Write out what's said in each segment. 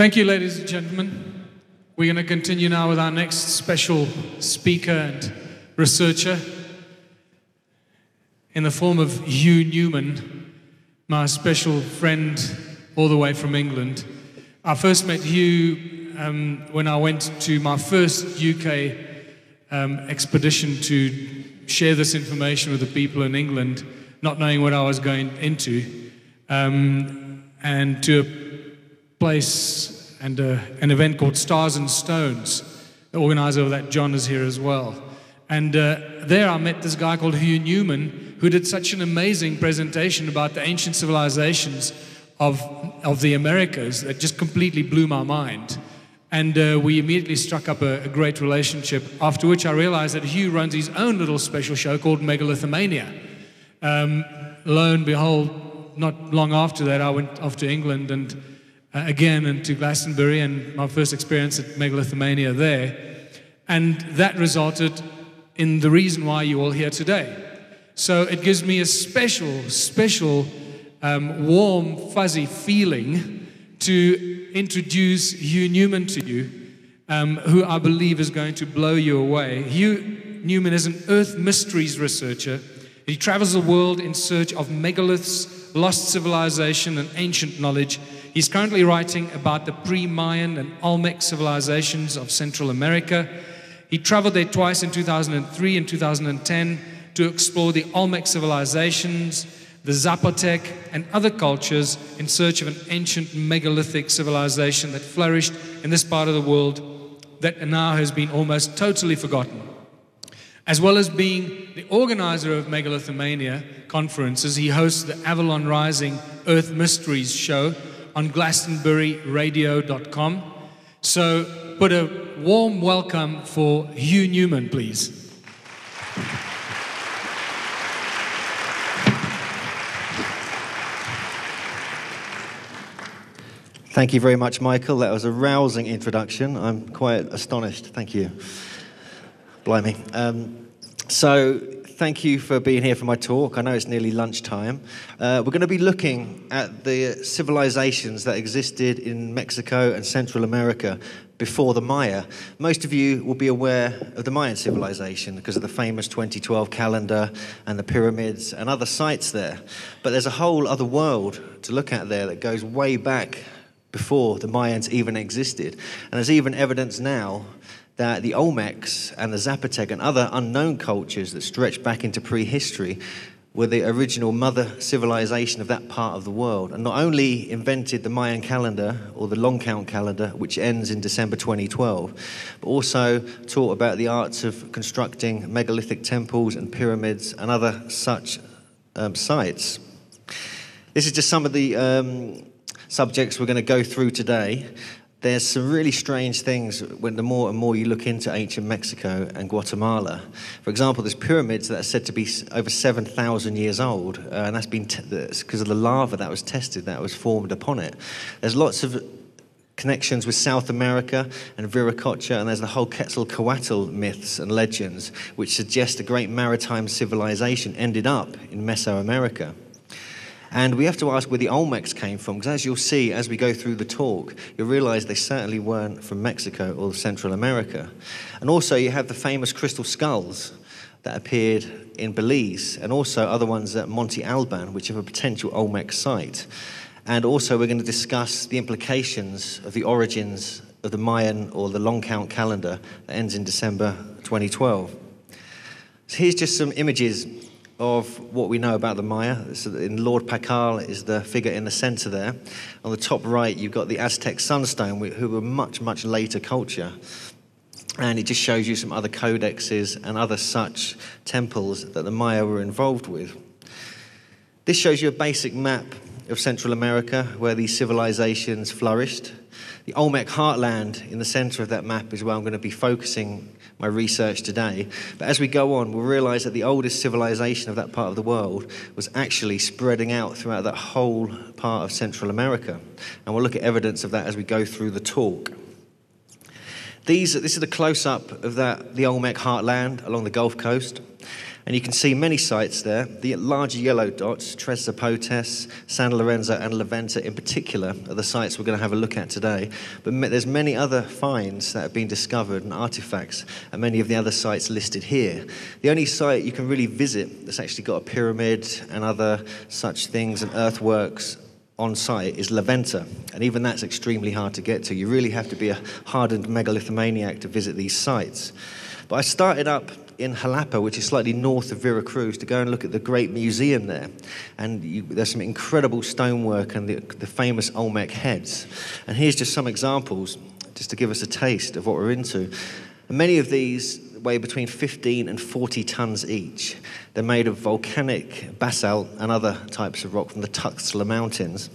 Thank you, ladies and gentlemen. We're going to continue now with our next special speaker and researcher in the form of Hugh Newman, my special friend all the way from England. I first met Hugh um, when I went to my first UK um, expedition to share this information with the people in England, not knowing what I was going into, um, and to place and a, an event called Stars and Stones. The organizer of that, John, is here as well. And uh, there I met this guy called Hugh Newman, who did such an amazing presentation about the ancient civilizations of, of the Americas that just completely blew my mind. And uh, we immediately struck up a, a, great relationship, after which I realized that Hugh runs his own little special show called Megalithomania. Um, lo and behold, not long after that, I went off to England and uh, again and to Glastonbury and my first experience at Megalithomania there. And that resulted in the reason why you're all here today. So it gives me a special, special, um, warm, fuzzy feeling to introduce Hugh Newman to you, um, who I believe is going to blow you away. Hugh Newman is an earth mysteries researcher. He travels the world in search of megaliths, lost civilization, and ancient knowledge. He's currently writing about the pre Mayan and Olmec civilizations of Central America. He traveled there twice in 2003 and 2010 to explore the Olmec civilizations, the Zapotec, and other cultures in search of an ancient megalithic civilization that flourished in this part of the world that now has been almost totally forgotten. As well as being the organizer of Megalithomania conferences, he hosts the Avalon Rising Earth Mysteries show on glastonburyradio.com. So put a warm welcome for Hugh Newman, please. Thank you very much, Michael. That was a rousing introduction. I'm quite astonished. Thank you. Blimey. Um, so, thank you for being here for my talk. I know it's nearly lunchtime. Uh, we're going to be looking at the civilizations that existed in Mexico and Central America before the Maya. Most of you will be aware of the Mayan civilization because of the famous 2012 calendar and the pyramids and other sites there. But there's a whole other world to look at there that goes way back before the Mayans even existed. And there's even evidence now that the Olmecs and the Zapotec and other unknown cultures that stretch back into prehistory were the original mother civilization of that part of the world, and not only invented the Mayan calendar or the long count calendar, which ends in December 2012, but also taught about the arts of constructing megalithic temples and pyramids and other such um, sites. This is just some of the um, subjects we're going to go through today, there's some really strange things when the more and more you look into ancient Mexico and Guatemala. For example, there's pyramids that are said to be over 7,000 years old, uh, and that's been because of the lava that was tested, that was formed upon it. There's lots of connections with South America and Viracocha, and there's the whole Quetzalcoatl myths and legends, which suggest a great maritime civilization ended up in Mesoamerica. And we have to ask where the Olmecs came from, because as you'll see as we go through the talk, you'll realize they certainly weren't from Mexico or Central America. And also, you have the famous crystal skulls that appeared in Belize, and also other ones at Monte Alban, which have a potential Olmec site. And also, we're going to discuss the implications of the origins of the Mayan or the long count calendar that ends in December 2012. So, here's just some images of what we know about the Maya. So in Lord Pakal is the figure in the center there. On the top right, you've got the Aztec sunstone, who were much, much later culture. And it just shows you some other codexes and other such temples that the Maya were involved with. This shows you a basic map of Central America where these civilizations flourished. The Olmec heartland in the center of that map is where I'm going to be focusing my research today. But as we go on, we'll realize that the oldest civilization of that part of the world was actually spreading out throughout that whole part of Central America. And we'll look at evidence of that as we go through the talk. These, this is a close up of that, the Olmec heartland along the Gulf Coast. And you can see many sites there. The larger yellow dots, Tres Zapotes, San Lorenzo, and La Venta in particular, are the sites we're going to have a look at today. But there's many other finds that have been discovered and artifacts at many of the other sites listed here. The only site you can really visit that's actually got a pyramid and other such things and earthworks on site is La Venta, and even that's extremely hard to get to. You really have to be a hardened megalithomaniac to visit these sites. But I started up in Jalapa, which is slightly north of Veracruz, to go and look at the great museum there. And you, there's some incredible stonework and the, the famous Olmec heads. And here's just some examples, just to give us a taste of what we're into. And many of these weigh between 15 and 40 tons each. They're made of volcanic basalt and other types of rock from the Tuxtla Mountains.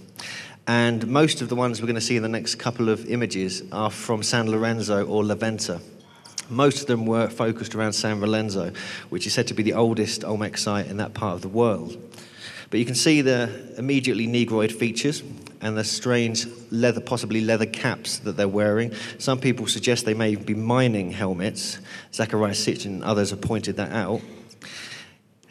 And most of the ones we're going to see in the next couple of images are from San Lorenzo or La Venta. Most of them were focused around San Lorenzo, which is said to be the oldest Olmec site in that part of the world. But you can see the immediately negroid features and the strange leather, possibly leather caps that they're wearing. Some people suggest they may be mining helmets. Zacharias Sitchin and others have pointed that out.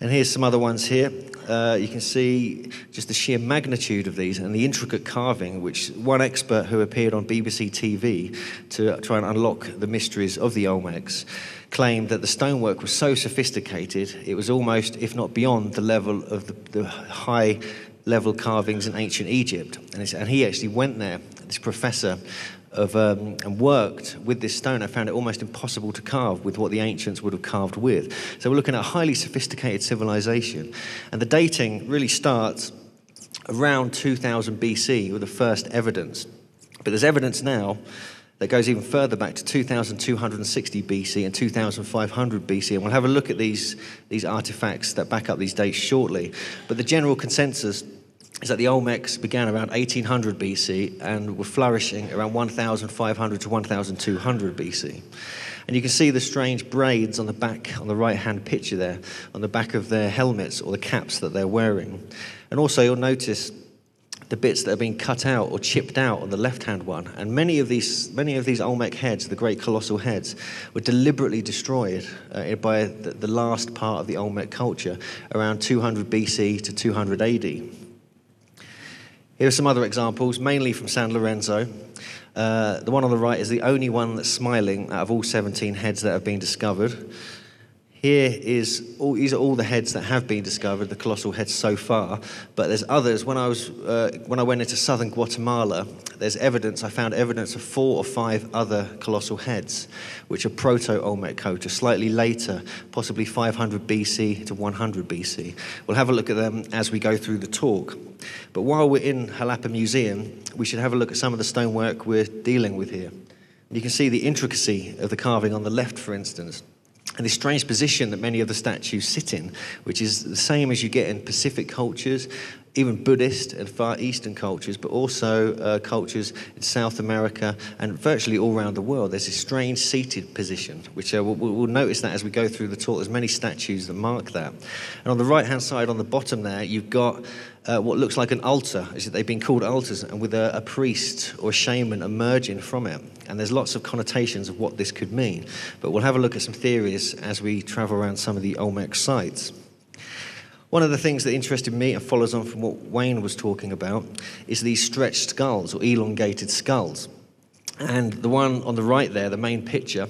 And here's some other ones here. Uh, you can see just the sheer magnitude of these and the intricate carving, which one expert who appeared on BBC TV to try and unlock the mysteries of the Olmecs claimed that the stonework was so sophisticated it was almost, if not beyond, the level of the, the high level carvings in ancient Egypt. And, and he actually went there, this professor of, um, and worked with this stone, I found it almost impossible to carve with what the ancients would have carved with. So we're looking at a highly sophisticated civilization. And the dating really starts around 2000 BC with the first evidence. But there's evidence now that goes even further back to 2260 BC and 2500 BC. And we'll have a look at these, these artifacts that back up these dates shortly. But the general consensus is that the Olmecs began around 1800 BC and were flourishing around 1500 to 1200 BC. And you can see the strange braids on the back, on the right hand picture there, on the back of their helmets or the caps that they're wearing. And also, you'll notice the bits that have been cut out or chipped out on the left-hand one. And many of these, many of these Olmec heads, the great colossal heads, were deliberately destroyed uh, by the, the, last part of the Olmec culture around 200 BC to 200 AD. Here are some other examples, mainly from San Lorenzo. Uh, the one on the right is the only one that's smiling out of all 17 heads that have been discovered. Here is all, these are all the heads that have been discovered, the colossal heads so far. But there's others. When I was uh, when I went into southern Guatemala, there's evidence. I found evidence of four or five other colossal heads, which are proto-Olmec culture, slightly later, possibly 500 BC to 100 BC. We'll have a look at them as we go through the talk. But while we're in Jalapa Museum, we should have a look at some of the stonework we're dealing with here. You can see the intricacy of the carving on the left, for instance and this strange position that many of the statues sit in, which is the same as you get in Pacific cultures, even Buddhist and Far Eastern cultures, but also uh, cultures in South America and virtually all around the world. There's this strange seated position, which uh, we'll, we'll, notice that as we go through the talk. There's many statues that mark that. And on the right hand side, on the bottom there, you've got uh, what looks like an altar. They've been called altars, and with a, a priest or a shaman emerging from it. And there's lots of connotations of what this could mean. But we'll have a look at some theories as we travel around some of the Olmec sites. One of the things that interested me and follows on from what Wayne was talking about is these stretched skulls or elongated skulls. And the one on the right there, the main picture,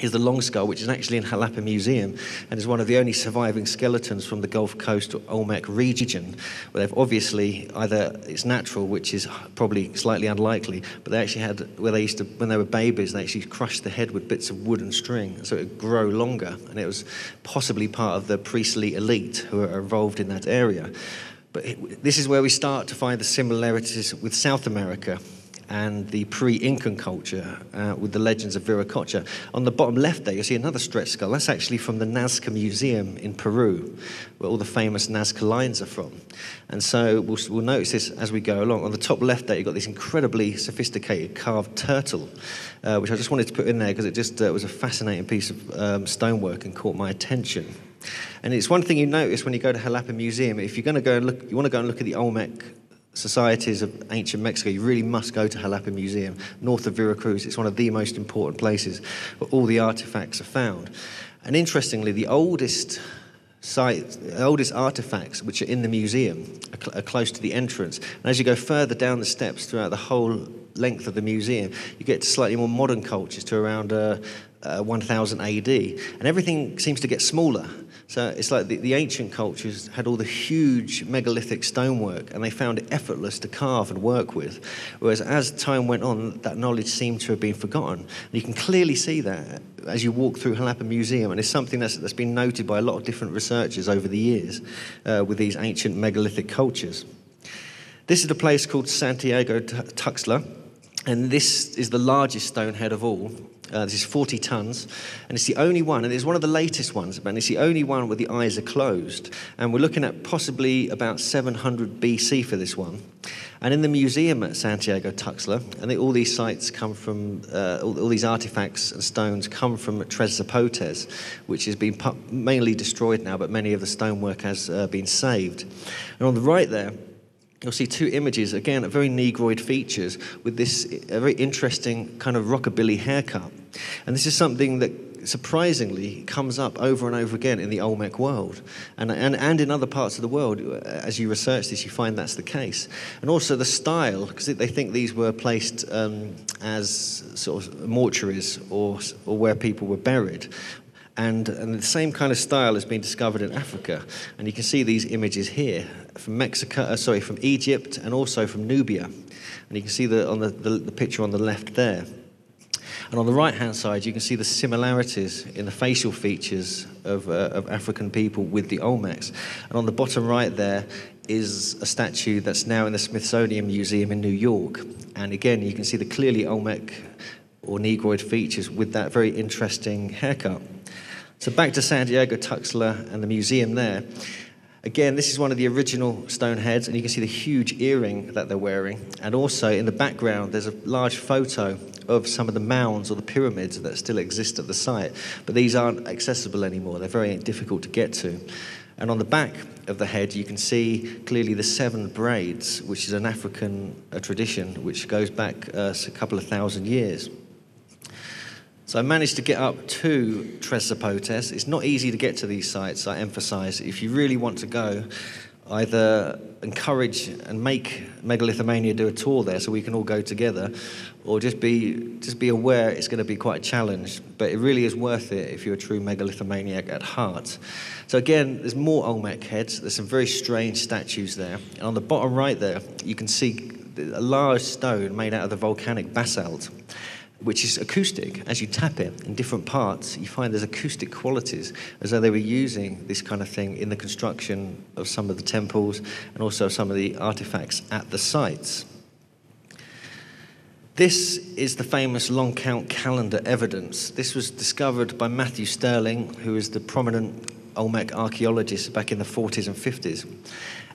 is the long skull, which is actually in Jalapa Museum and is one of the only surviving skeletons from the Gulf Coast Olmec region, where they've obviously either it's natural, which is probably slightly unlikely, but they actually had where they used to when they were babies, they actually crushed the head with bits of wood and string so it would grow longer, and it was possibly part of the priestly elite who were involved in that area. But this is where we start to find the similarities with South America and the pre-Incan culture uh, with the legends of Viracocha. On the bottom left there, you see another stretch skull. That's actually from the Nazca Museum in Peru, where all the famous Nazca lines are from. And so we'll, we'll notice this as we go along. On the top left there, you've got this incredibly sophisticated carved turtle, uh, which I just wanted to put in there because it just uh, was a fascinating piece of um, stonework and caught my attention. And it's one thing you notice when you go to Jalapa Museum, if you're going to go and look, you want to go and look at the Olmec societies of ancient Mexico, you really must go to Jalapa Museum, north of Veracruz. It's one of the most important places where all the artifacts are found. And interestingly, the oldest sites, the oldest artifacts which are in the museum are, cl- are close to the entrance. And as you go further down the steps throughout the whole length of the museum, you get to slightly more modern cultures to around uh, uh, 1000 AD. And everything seems to get smaller. So it's like the, the ancient cultures had all the huge megalithic stonework and they found it effortless to carve and work with. Whereas as time went on, that knowledge seemed to have been forgotten. And you can clearly see that as you walk through Jalapa Museum, and it's something that's, that's been noted by a lot of different researchers over the years uh, with these ancient megalithic cultures. This is a place called Santiago Tuxtla, and this is the largest stone head of all. Uh, this is 40 tons, and it's the only one, and it's one of the latest ones, and it's the only one where the eyes are closed. And we're looking at possibly about 700 BC for this one. And in the museum at Santiago Tuxtla, and all these sites come from, uh, all, all, these artifacts and stones come from Tres Zapotes, which has been mainly destroyed now, but many of the stonework has uh, been saved. And on the right there, you'll see two images, again, very Negroid features with this very interesting kind of rockabilly haircut. And this is something that surprisingly comes up over and over again in the Olmec world. And, and, and in other parts of the world, as you research this, you find that's the case. And also the style, because they think these were placed um, as sort of mortuaries or, or where people were buried. And, and the same kind of style has been discovered in Africa. And you can see these images here from Mexico, uh, sorry, from Egypt and also from Nubia. And you can see the, on the, the, the picture on the left there. And on the right hand side, you can see the similarities in the facial features of, uh, of African people with the Olmecs. And on the bottom right there is a statue that's now in the Smithsonian Museum in New York. And again, you can see the clearly Olmec or Negroid features with that very interesting haircut. So back to Santiago, Tuxtla and the museum there. Again, this is one of the original stone heads, and you can see the huge earring that they're wearing. And also in the background, there's a large photo of some of the mounds or the pyramids that still exist at the site. But these aren't accessible anymore, they're very difficult to get to. And on the back of the head, you can see clearly the seven braids, which is an African tradition which goes back uh, a couple of thousand years. So I managed to get up to Tres Zapotes. It's not easy to get to these sites, I emphasize. If you really want to go, either encourage and make Megalithomania do a tour there so we can all go together, or just be, just be aware it's going to be quite a challenge. But it really is worth it if you're a true megalithomaniac at heart. So again, there's more Olmec heads. There's some very strange statues there. And on the bottom right there, you can see a large stone made out of the volcanic basalt which is acoustic. As you tap it in different parts, you find there's acoustic qualities, as though they were using this kind of thing in the construction of some of the temples and also some of the artifacts at the sites. This is the famous long count calendar evidence. This was discovered by Matthew Stirling, who is the prominent Olmec archaeologist back in the 40s and 50s.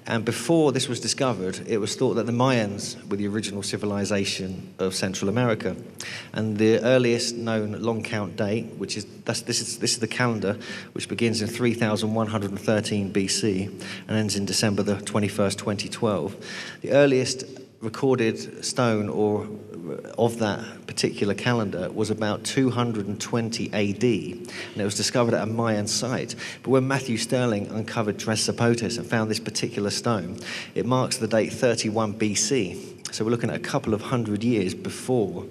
And before this was discovered, it was thought that the Mayans were the original civilization of Central America. And the earliest known long count date, which is this is this is the calendar, which begins in 3113 BC and ends in December the 21st, 2012. The earliest recorded stone or uh, of that particular calendar was about 220 AD, and it was discovered at a Mayan site. But when Matthew Stirling uncovered Tres and found this particular stone, it marks the date 31 BC. So we're looking at a couple of hundred years before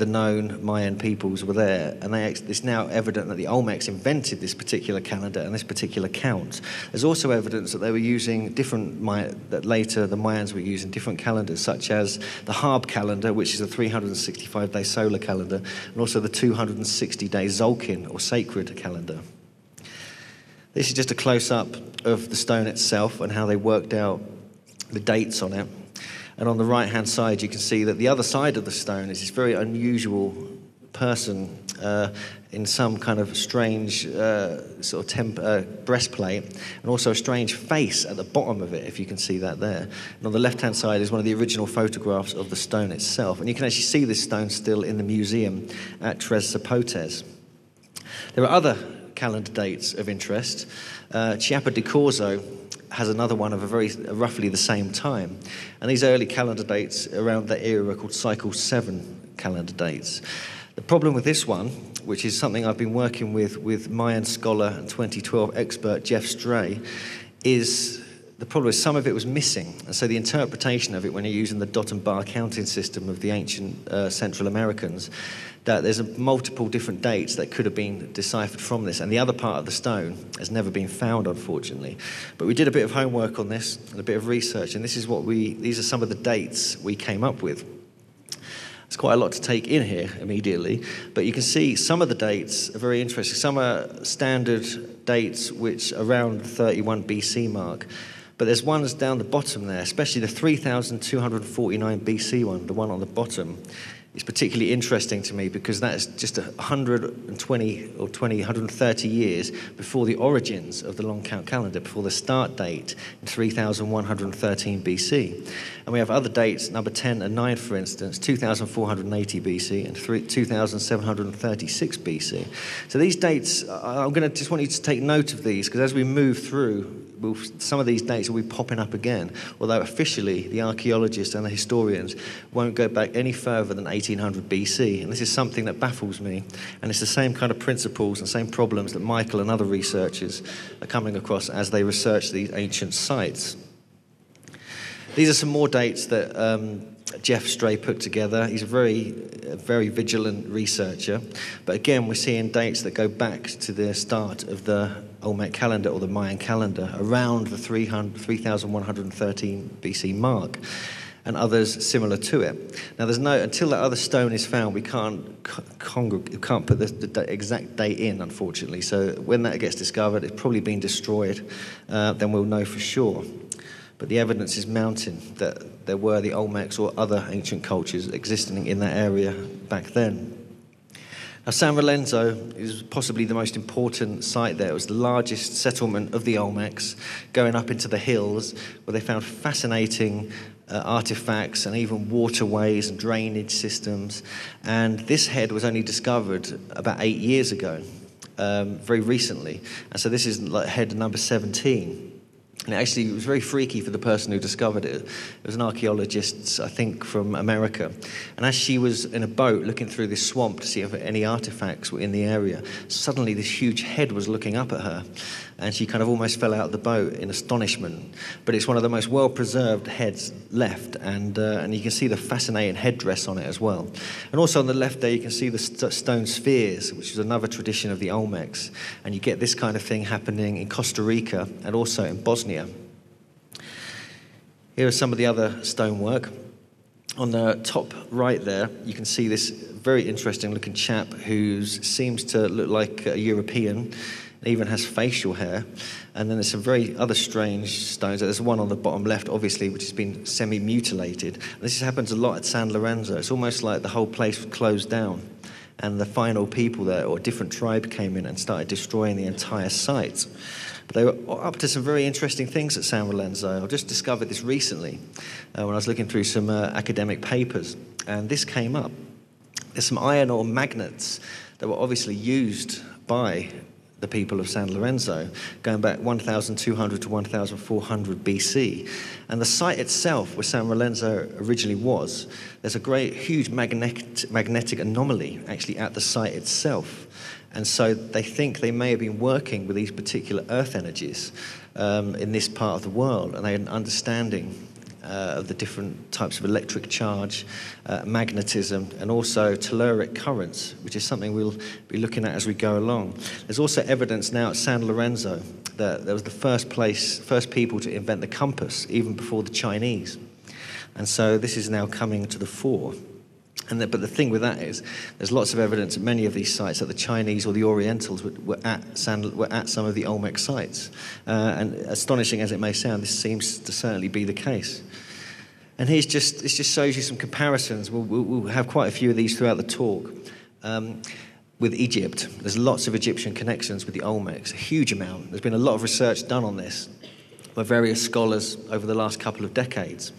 the known Mayan peoples were there, and they, it's now evident that the Olmecs invented this particular calendar and this particular count. There's also evidence that they were using different, that later the Mayans were using different calendars, such as the Haab calendar, which is a 365 day solar calendar, and also the 260 day Tzolk'in or sacred calendar. This is just a close up of the stone itself and how they worked out the dates on it. And on the right hand side, you can see that the other side of the stone is this very unusual person uh, in some kind of strange uh, sort of temp- uh, breastplate, and also a strange face at the bottom of it, if you can see that there. And on the left hand side is one of the original photographs of the stone itself. And you can actually see this stone still in the museum at Tres Zapotes. There are other calendar dates of interest. Uh, Chiapa de Corzo has another one of a very roughly the same time. And these early calendar dates around that era are called Cycle 7 calendar dates. The problem with this one, which is something I've been working with with Mayan scholar and 2012 expert Jeff Stray, is the problem is some of it was missing. And so the interpretation of it when you're using the dot and bar counting system of the ancient uh, Central Americans, that there's a, multiple different dates that could have been deciphered from this. And the other part of the stone has never been found, unfortunately. But we did a bit of homework on this and a bit of research, and this is what we, these are some of the dates we came up with. It's quite a lot to take in here immediately, but you can see some of the dates are very interesting. Some are standard dates which around 31 BC mark. But there's ones down the bottom there, especially the 3249 BC one, the one on the bottom is particularly interesting to me because that's just 120 or 20, 130 years before the origins of the long count calendar, before the start date in 3113 BC. And we have other dates, number 10 and 9, for instance, 2480 BC and 2736 BC. So these dates, I'm going to just want you to take note of these because as we move through, will, some of these dates will be popping up again, although officially the archaeologists and the historians won't go back any further than 1800 BC. And this is something that baffles me. And it's the same kind of principles and same problems that Michael and other researchers are coming across as they research these ancient sites. These are some more dates that um, Jeff Stray put together. He's a very, a very vigilant researcher. But again, we're seeing dates that go back to the start of the Olmec calendar or the Mayan calendar, around the 3113 BC mark, and others similar to it. Now, there's no until that other stone is found, we can't can't put the, the, exact date in, unfortunately. So when that gets discovered, it's probably been destroyed. Uh, then we'll know for sure. But the evidence is mounting that there were the Olmecs or other ancient cultures existing in that area back then. Now, San Lorenzo is possibly the most important site there. It was the largest settlement of the Olmecs, going up into the hills, where they found fascinating uh, artifacts and even waterways and drainage systems. And this head was only discovered about eight years ago, um, very recently. And so this is head number 17. And it actually, it was very freaky for the person who discovered it. It was an archaeologist, I think, from America. And as she was in a boat looking through this swamp to see if any artifacts were in the area, suddenly this huge head was looking up at her and she kind of almost fell out of the boat in astonishment. But it's one of the most well preserved heads left, and, uh, and you can see the fascinating headdress on it as well. And also on the left there, you can see the st- stone spheres, which is another tradition of the Olmecs. And you get this kind of thing happening in Costa Rica and also in Bosnia. Here are some of the other stonework. On the top right there, you can see this very interesting looking chap who seems to look like a European. Even has facial hair. And then there's some very other strange stones. There's one on the bottom left, obviously, which has been semi mutilated. This happens a lot at San Lorenzo. It's almost like the whole place closed down. And the final people there, or a different tribe, came in and started destroying the entire site. But they were up to some very interesting things at San Lorenzo. I just discovered this recently uh, when I was looking through some uh, academic papers. And this came up. There's some iron ore magnets that were obviously used by the people of San Lorenzo, going back 1200 to 1400 BC. And the site itself, where San Lorenzo originally was, there's a great, huge magnetic, magnetic anomaly actually at the site itself. And so they think they may have been working with these particular earth energies um, in this part of the world, and they had an understanding uh, of the different types of electric charge, uh, magnetism, and also telluric currents, which is something we'll be looking at as we go along. There's also evidence now at San Lorenzo that there was the first place, first people to invent the compass, even before the Chinese. And so this is now coming to the fore. The, but the thing with that is, there's lots of evidence at many of these sites that the Chinese or the Orientals were, were at, were at some of the Olmec sites. Uh, and astonishing as it may sound, this seems to certainly be the case. And here's just, this just shows you some comparisons. We'll, we'll, we'll have quite a few of these throughout the talk. Um, with Egypt, there's lots of Egyptian connections with the Olmecs, a huge amount. There's been a lot of research done on this by various scholars over the last couple of decades.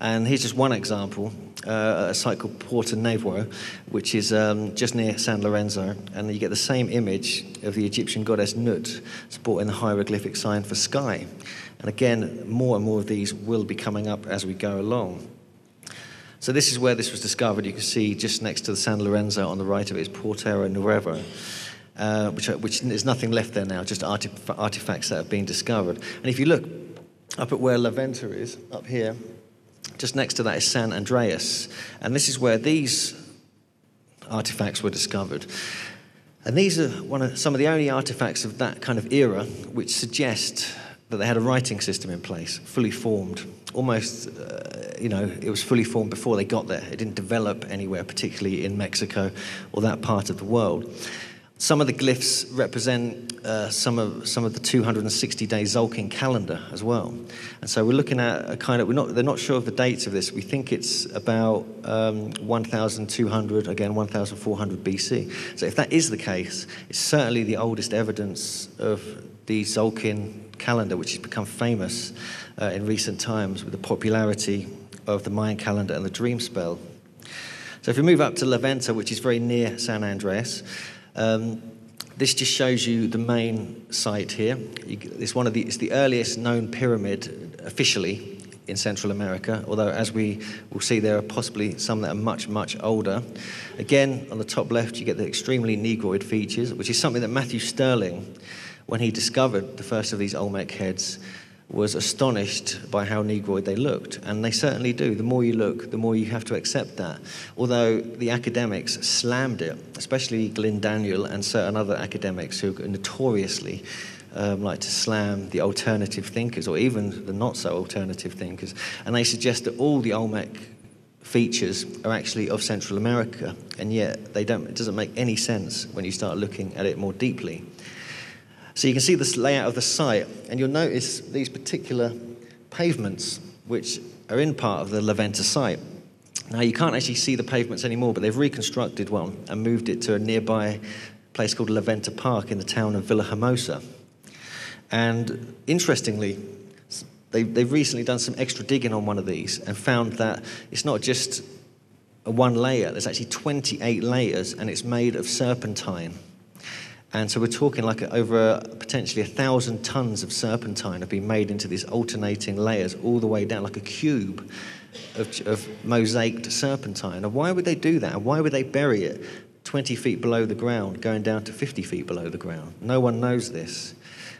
And here's just one example uh, a site called Porto Novo, which is um, just near San Lorenzo. And you get the same image of the Egyptian goddess Nut supporting the hieroglyphic sign for sky. And again, more and more of these will be coming up as we go along. So this is where this was discovered. You can see just next to the San Lorenzo on the right of it is Potrero Nuevo, uh, which, which there's nothing left there now, just artif- artifacts that have been discovered. And if you look up at where La Venta is, up here, just next to that is San Andreas. And this is where these artifacts were discovered. And these are one of, some of the only artifacts of that kind of era which suggest that they had a writing system in place, fully formed. Almost, uh, you know, it was fully formed before they got there. It didn't develop anywhere, particularly in Mexico or that part of the world. Some of the glyphs represent uh, some of some of the 260 day Tzolk'in calendar as well, and so we're looking at a kind of we're not they're not sure of the dates of this. We think it's about um, 1,200 again 1,400 BC. So if that is the case, it's certainly the oldest evidence of the Tzolk'in calendar, which has become famous uh, in recent times with the popularity of the Mayan calendar and the dream spell. So if we move up to La Venta, which is very near San Andreas. Um, this just shows you the main site here. It's one of the, it's the earliest known pyramid officially in Central America, although as we will see, there are possibly some that are much, much older. Again, on the top left, you get the extremely negroid features, which is something that Matthew Stirling, when he discovered the first of these Olmec heads, was astonished by how Negroid they looked. And they certainly do. The more you look, the more you have to accept that. Although the academics slammed it, especially Glyn Daniel and certain other academics who notoriously um, like to slam the alternative thinkers or even the not so alternative thinkers. And they suggest that all the Olmec features are actually of Central America, and yet they don't, it doesn't make any sense when you start looking at it more deeply. So you can see this layout of the site, and you'll notice these particular pavements, which are in part of the La Venta site. Now, you can't actually see the pavements anymore, but they've reconstructed one and moved it to a nearby place called La Venta Park in the town of Villahermosa. And interestingly, they, they've recently done some extra digging on one of these and found that it's not just a one layer, there's actually 28 layers, and it's made of serpentine. And so we're talking like over potentially a thousand tons of serpentine have been made into these alternating layers all the way down, like a cube of, of mosaiced serpentine. And why would they do that? Why would they bury it 20 feet below the ground, going down to 50 feet below the ground? No one knows this.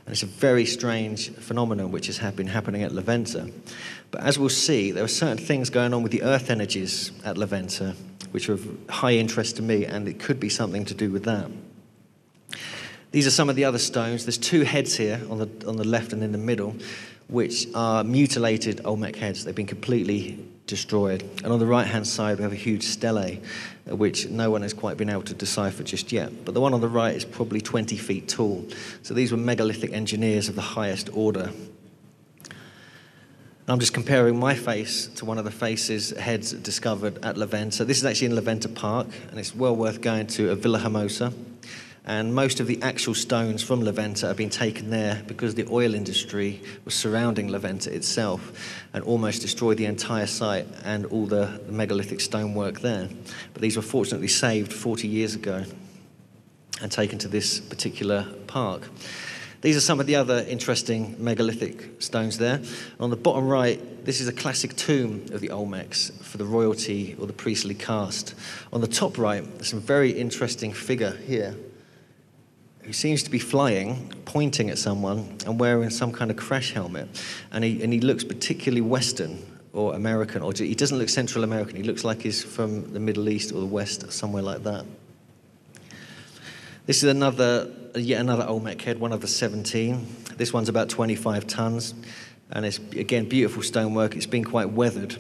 And it's a very strange phenomenon which has been happening at La Venta. But as we'll see, there are certain things going on with the earth energies at La Venta which are of high interest to me, and it could be something to do with that. These are some of the other stones. There's two heads here on the, on the left and in the middle, which are mutilated Olmec heads. They've been completely destroyed. And on the right hand side, we have a huge stele, which no one has quite been able to decipher just yet. But the one on the right is probably 20 feet tall. So these were megalithic engineers of the highest order. I'm just comparing my face to one of the faces, heads discovered at La Venta. This is actually in La Venta Park, and it's well worth going to a Villahermosa and most of the actual stones from La Venta have been taken there because the oil industry was surrounding La Venta itself and almost destroyed the entire site and all the, megalithic stonework there. But these were fortunately saved 40 years ago and taken to this particular park. These are some of the other interesting megalithic stones there. On the bottom right, this is a classic tomb of the Olmecs for the royalty or the priestly caste. On the top right, there's some very interesting figure here who seems to be flying, pointing at someone, and wearing some kind of crash helmet. And he, and he looks particularly Western or American, or he doesn't look Central American. He looks like he's from the Middle East or the West, somewhere like that. This is another, yet another Olmec head, one of the 17. This one's about 25 tons, and it's, again, beautiful stonework. It's been quite weathered,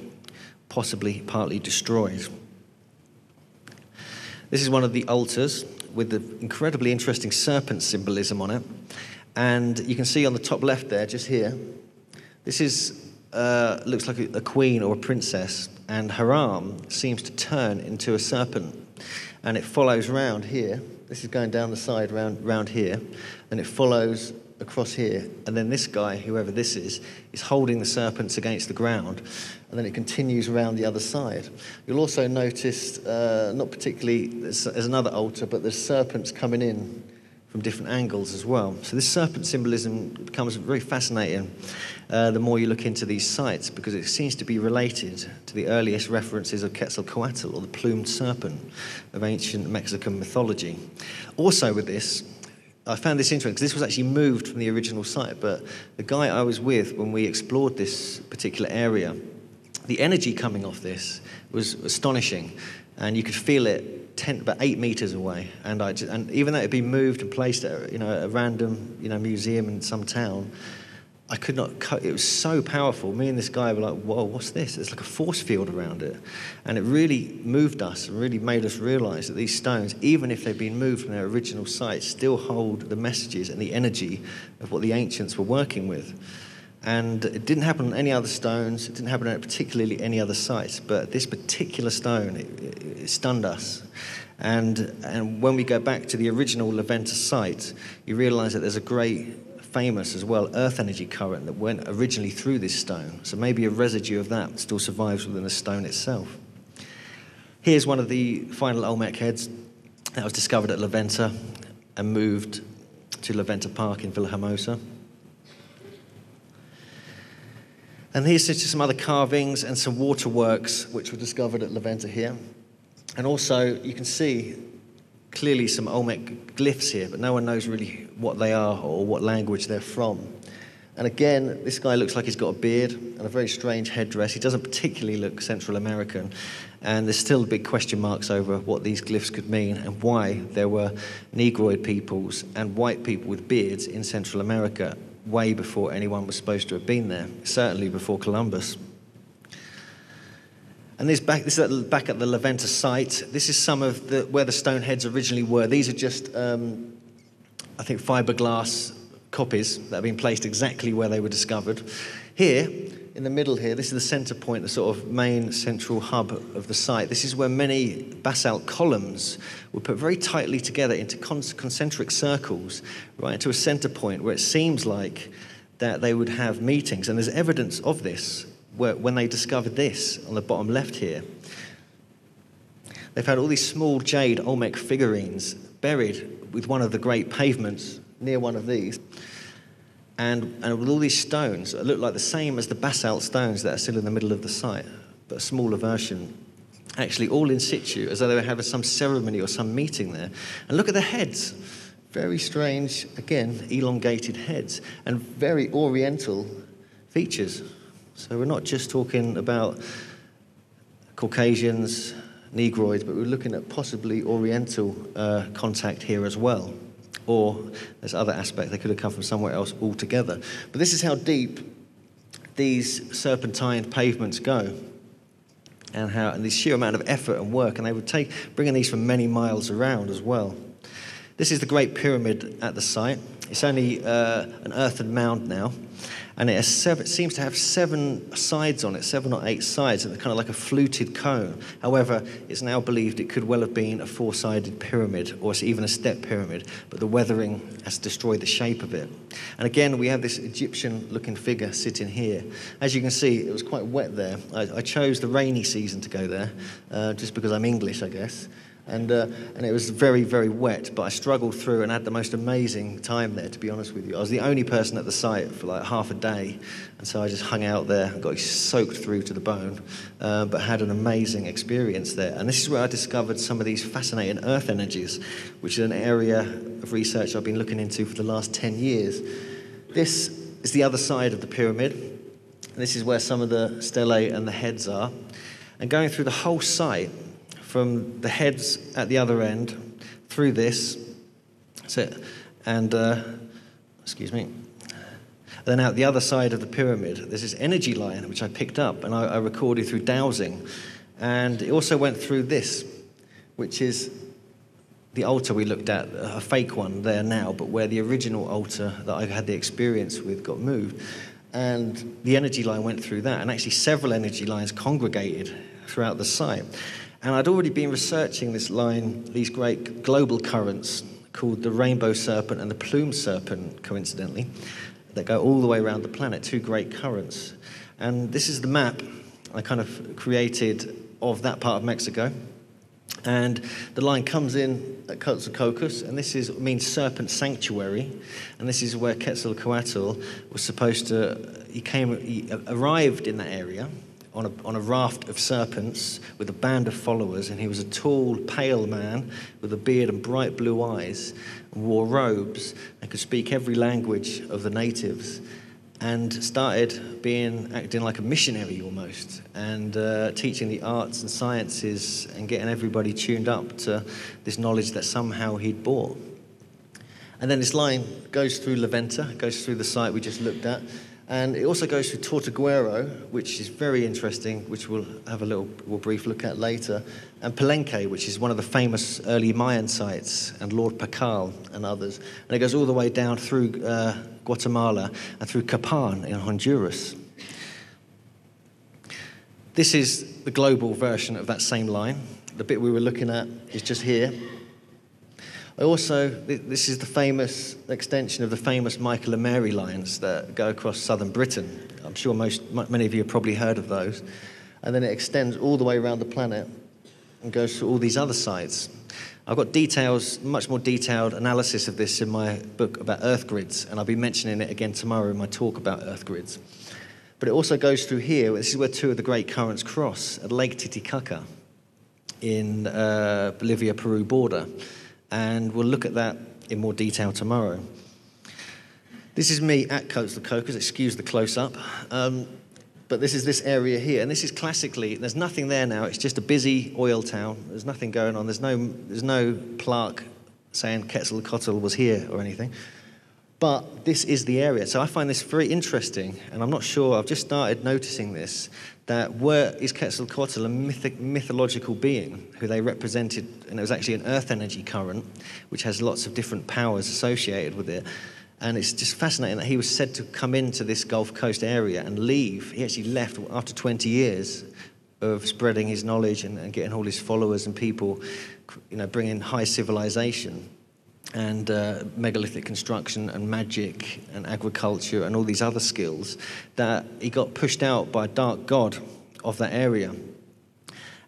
possibly partly destroyed. This is one of the altars with the incredibly interesting serpent symbolism on it. And you can see on the top left there, just here, this is uh, looks like a, a, queen or a princess, and her arm seems to turn into a serpent, and it follows round here. This is going down the side round, round here, and it follows across here, and then this guy, whoever this is, is holding the serpents against the ground, and then it continues around the other side. You'll also notice, uh, not particularly, there's, there's, another altar, but there's serpents coming in from different angles as well. So this serpent symbolism becomes very fascinating uh, the more you look into these sites because it seems to be related to the earliest references of Quetzalcoatl or the plumed serpent of ancient Mexican mythology. Also with this, I found this interesting because this was actually moved from the original site, but the guy I was with when we explored this particular area, the energy coming off this was astonishing, and you could feel it 10, about eight meters away. And, I just, and even though it had been moved and placed at you know, a random you know, museum in some town, I could not cut. It was so powerful. Me and this guy were like, "Whoa, what's this?" It's like a force field around it, and it really moved us and really made us realise that these stones, even if they've been moved from their original site, still hold the messages and the energy of what the ancients were working with. And it didn't happen on any other stones. It didn't happen on particularly any other sites. But this particular stone, it, it, stunned us. And, and when we go back to the original La Venta site, you realise that there's a great famous as well earth energy current that went originally through this stone. So maybe a residue of that still survives within the stone itself. Here's one of the final Olmec heads that was discovered at La Venta and moved to La Venta Park in Villahermosa. And here's just some other carvings and some waterworks which were discovered at La Venta here. And also, you can see clearly some Olmec glyphs here, but no one knows really what they are or what language they're from. And again, this guy looks like he's got a beard and a very strange headdress. He doesn't particularly look Central American. And there's still big question marks over what these glyphs could mean and why there were Negroid peoples and white people with beards in Central America way before anyone was supposed to have been there, certainly before Columbus. And this back, this is back at the La Venta site. This is some of the, where the stone heads originally were. These are just, um, I think, fiberglass copies that have been placed exactly where they were discovered. Here, in the middle here, this is the center point, the sort of main central hub of the site. This is where many basalt columns were put very tightly together into concentric circles, right to a center point where it seems like that they would have meetings. And there's evidence of this were when they discovered this on the bottom left here. They found all these small jade Olmec figurines buried with one of the great pavements near one of these. And, and with all these stones that look like the same as the basalt stones that are still in the middle of the site, but a smaller version. Actually, all in situ, as though they were having some ceremony or some meeting there. And look at the heads. Very strange, again, elongated heads, and very oriental features. So we're not just talking about Caucasians, Negroids, but we're looking at possibly Oriental uh, contact here as well. Or there's other aspects, they could have come from somewhere else altogether. But this is how deep these serpentine pavements go and how and the sheer amount of effort and work and they would take bringing these from many miles around as well this is the great pyramid at the site it's only uh, an earthen mound now and it, seven, seems to have seven sides on it, seven or eight sides, and kind of like a fluted cone. However, it's now believed it could well have been a four sided pyramid or even a step pyramid, but the weathering has destroyed the shape of it. And again, we have this Egyptian looking figure sitting here. As you can see, it was quite wet there. I, I chose the rainy season to go there, uh, just because I'm English, I guess and, uh, and it was very, very wet, but I struggled through and had the most amazing time there, to be honest with you. I was the only person at the site for like half a day, and so I just hung out there and got soaked through to the bone, uh, but had an amazing experience there. And this is where I discovered some of these fascinating earth energies, which is an area of research I've been looking into for the last 10 years. This is the other side of the pyramid, and this is where some of the stelae and the heads are. And going through the whole site, from the heads at the other end through this. So, and, uh, excuse me. Then out the other side of the pyramid, there's this energy line which I picked up and I, I recorded through dowsing. And it also went through this, which is the altar we looked at, a fake one there now, but where the original altar that I had the experience with got moved. And the energy line went through that, and actually several energy lines congregated throughout the site. And I'd already been researching this line, these great global currents called the rainbow serpent and the plume serpent, coincidentally, that go all the way around the planet, two great currents. And this is the map I kind of created of that part of Mexico. And the line comes in at Coatzacoalcos, and this is, means serpent sanctuary. And this is where Quetzalcoatl was supposed to, he came, he arrived in that area on a, on a raft of serpents with a band of followers, and he was a tall, pale man with a beard and bright blue eyes, and wore robes, and could speak every language of the natives and started being acting like a missionary almost and uh, teaching the arts and sciences and getting everybody tuned up to this knowledge that somehow he'd bought. And then this line goes through La Venta, goes through the site we just looked at, and it also goes through Tortuguero, which is very interesting, which we'll have a little we'll brief look at later, and Palenque, which is one of the famous early Mayan sites, and Lord Pakal and others. And it goes all the way down through uh, Guatemala and through Copan in Honduras. This is the global version of that same line. The bit we were looking at is just here. I also, this is the famous extension of the famous Michael and Mary lines that go across southern Britain. I'm sure most, many of you have probably heard of those. And then it extends all the way around the planet and goes to all these other sites. I've got details, much more detailed analysis of this in my book about earth grids, and I'll be mentioning it again tomorrow in my talk about earth grids. But it also goes through here. This is where two of the great currents cross at Lake Titicaca in uh, Bolivia Peru border and we'll look at that in more detail tomorrow. This is me at Coatzacoalcos, excuse the close up. Um, but this is this area here, and this is classically, there's nothing there now, it's just a busy oil town. There's nothing going on, there's no, there's no plaque saying Quetzalcoatl was here or anything. But this is the area. So I find this very interesting, and I'm not sure, I've just started noticing this, that where is Quetzalcoatl a mythic, mythological being who they represented, and it was actually an earth energy current, which has lots of different powers associated with it. And it's just fascinating that he was said to come into this Gulf Coast area and leave. He actually left after 20 years of spreading his knowledge and, and getting all his followers and people, you know, bringing high civilization and uh, megalithic construction and magic and agriculture and all these other skills that he got pushed out by a dark god of that area.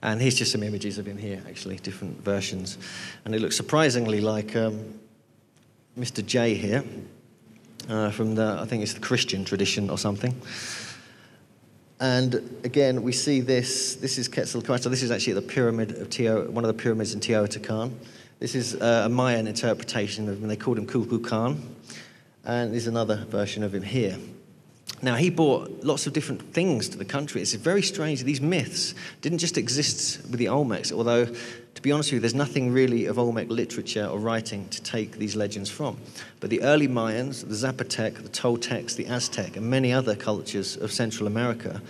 And here's just some images of him here, actually, different versions. And it looks surprisingly like um, Mr. J here uh, from the, I think it's the Christian tradition or something. And again, we see this. This is Quetzalcoatl. This is actually the pyramid of Teo, one of the pyramids in Teotihuacan. This is uh, a Mayan interpretation of him. They called him Kukulkan. And there's another version of him here. Now, he brought lots of different things to the country. It's very strange. These myths didn't just exist with the Olmecs, although, to be honest with you, there's nothing really of Olmec literature or writing to take these legends from. But the early Mayans, the Zapotec, the Toltecs, the Aztec, and many other cultures of Central America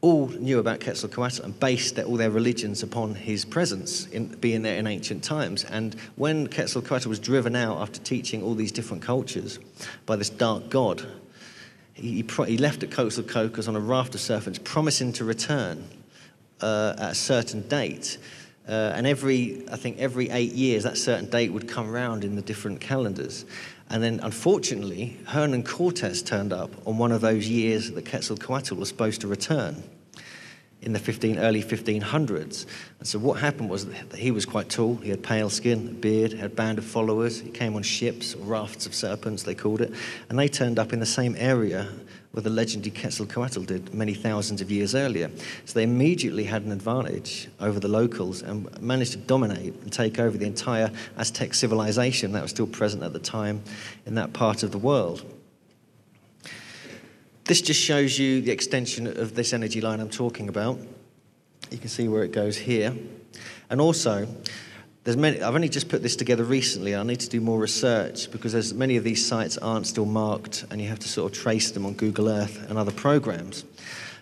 all knew about Quetzalcoatl and based all their religions upon his presence in, being there in ancient times. And when Quetzalcoatl was driven out after teaching all these different cultures by this dark god, he, he left at Coatzacoalcos on a raft of serpents, promising to return uh, at a certain date. Uh, and every, I think, every eight years, that certain date would come around in the different calendars. And then, unfortunately, Hernan Cortes turned up on one of those years that Quetzalcoatl was supposed to return in the 15, early 1500s. And so what happened was that he was quite tall. He had pale skin, a beard, had a band of followers. He came on ships, rafts of serpents, they called it. And they turned up in the same area where the legendary Quetzalcoatl did many thousands of years earlier. So they immediately had an advantage over the locals and managed to dominate and take over the entire Aztec civilization that was still present at the time in that part of the world. This just shows you the extension of this energy line I'm talking about. You can see where it goes here. And also, there's many, I've only just put this together recently. I need to do more research because there's many of these sites aren't still marked and you have to sort of trace them on Google Earth and other programs.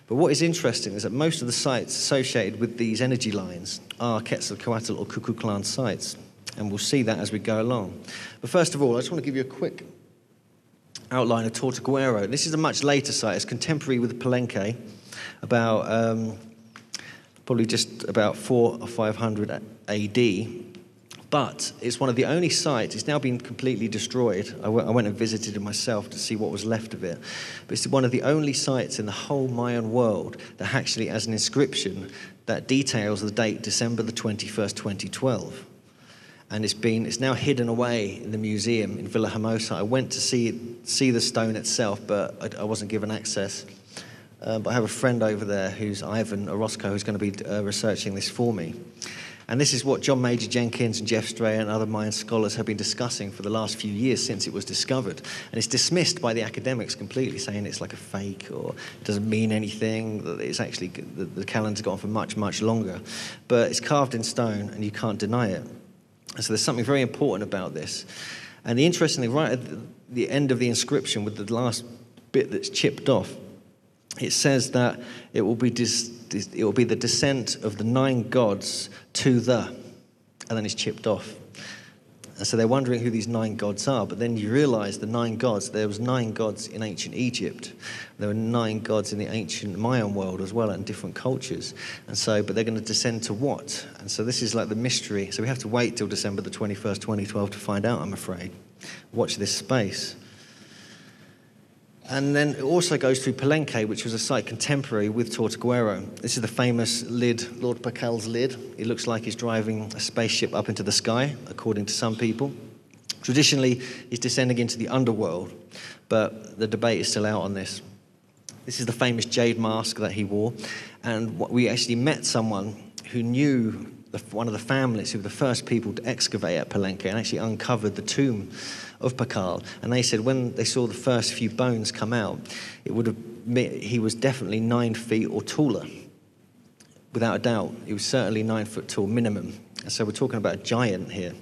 But what is interesting is that most of the sites associated with these energy lines are Quetzalcoatl or Kukulkan sites. And we'll see that as we go along. But first of all, I just want to give you a quick outline of Tortuguero. This is a much later site. It's contemporary with Palenque, about um, probably just about four or five hundred AD. But it's one of the only sites, it's now been completely destroyed. I went, and visited it myself to see what was left of it. But it's one of the only sites in the whole Mayan world that actually has an inscription that details the date December the 21st, 2012 and it's been it's now hidden away in the museum in Villa Hermosa. I went to see see the stone itself, but I, I wasn't given access. Uh, but I have a friend over there who's Ivan Orozco who's going to be uh, researching this for me. And this is what John Major Jenkins and Jeff Strayer and other Mayan scholars have been discussing for the last few years since it was discovered. And it's dismissed by the academics completely, saying it's like a fake or it doesn't mean anything. That it's actually, the, the calendar's gone for much, much longer. But it's carved in stone and you can't deny it. And so there's something very important about this. And the interesting thing, right at the end of the inscription with the last bit that's chipped off, it says that it will be dis- it will be the descent of the nine gods to the, and then it's chipped off. And so they're wondering who these nine gods are. But then you realize the nine gods, there was nine gods in ancient Egypt. There were nine gods in the ancient Mayan world as well, and different cultures. And so, but they're going to descend to what? And so this is like the mystery. So we have to wait till December the 21st, 2012 to find out, I'm afraid. Watch this space. And then it also goes through Palenque, which was a site contemporary with Tortuguero. This is the famous lid, Lord Pakal's lid. It looks like he's driving a spaceship up into the sky, according to some people. Traditionally, he's descending into the underworld, but the debate is still out on this. This is the famous jade mask that he wore, and we actually met someone who knew one of the families who were the first people to excavate at Palenque and actually uncovered the tomb of Pakal. And they said when they saw the first few bones come out, it would have he was definitely nine feet or taller. Without a doubt, he was certainly nine foot tall minimum. And so we're talking about a giant here.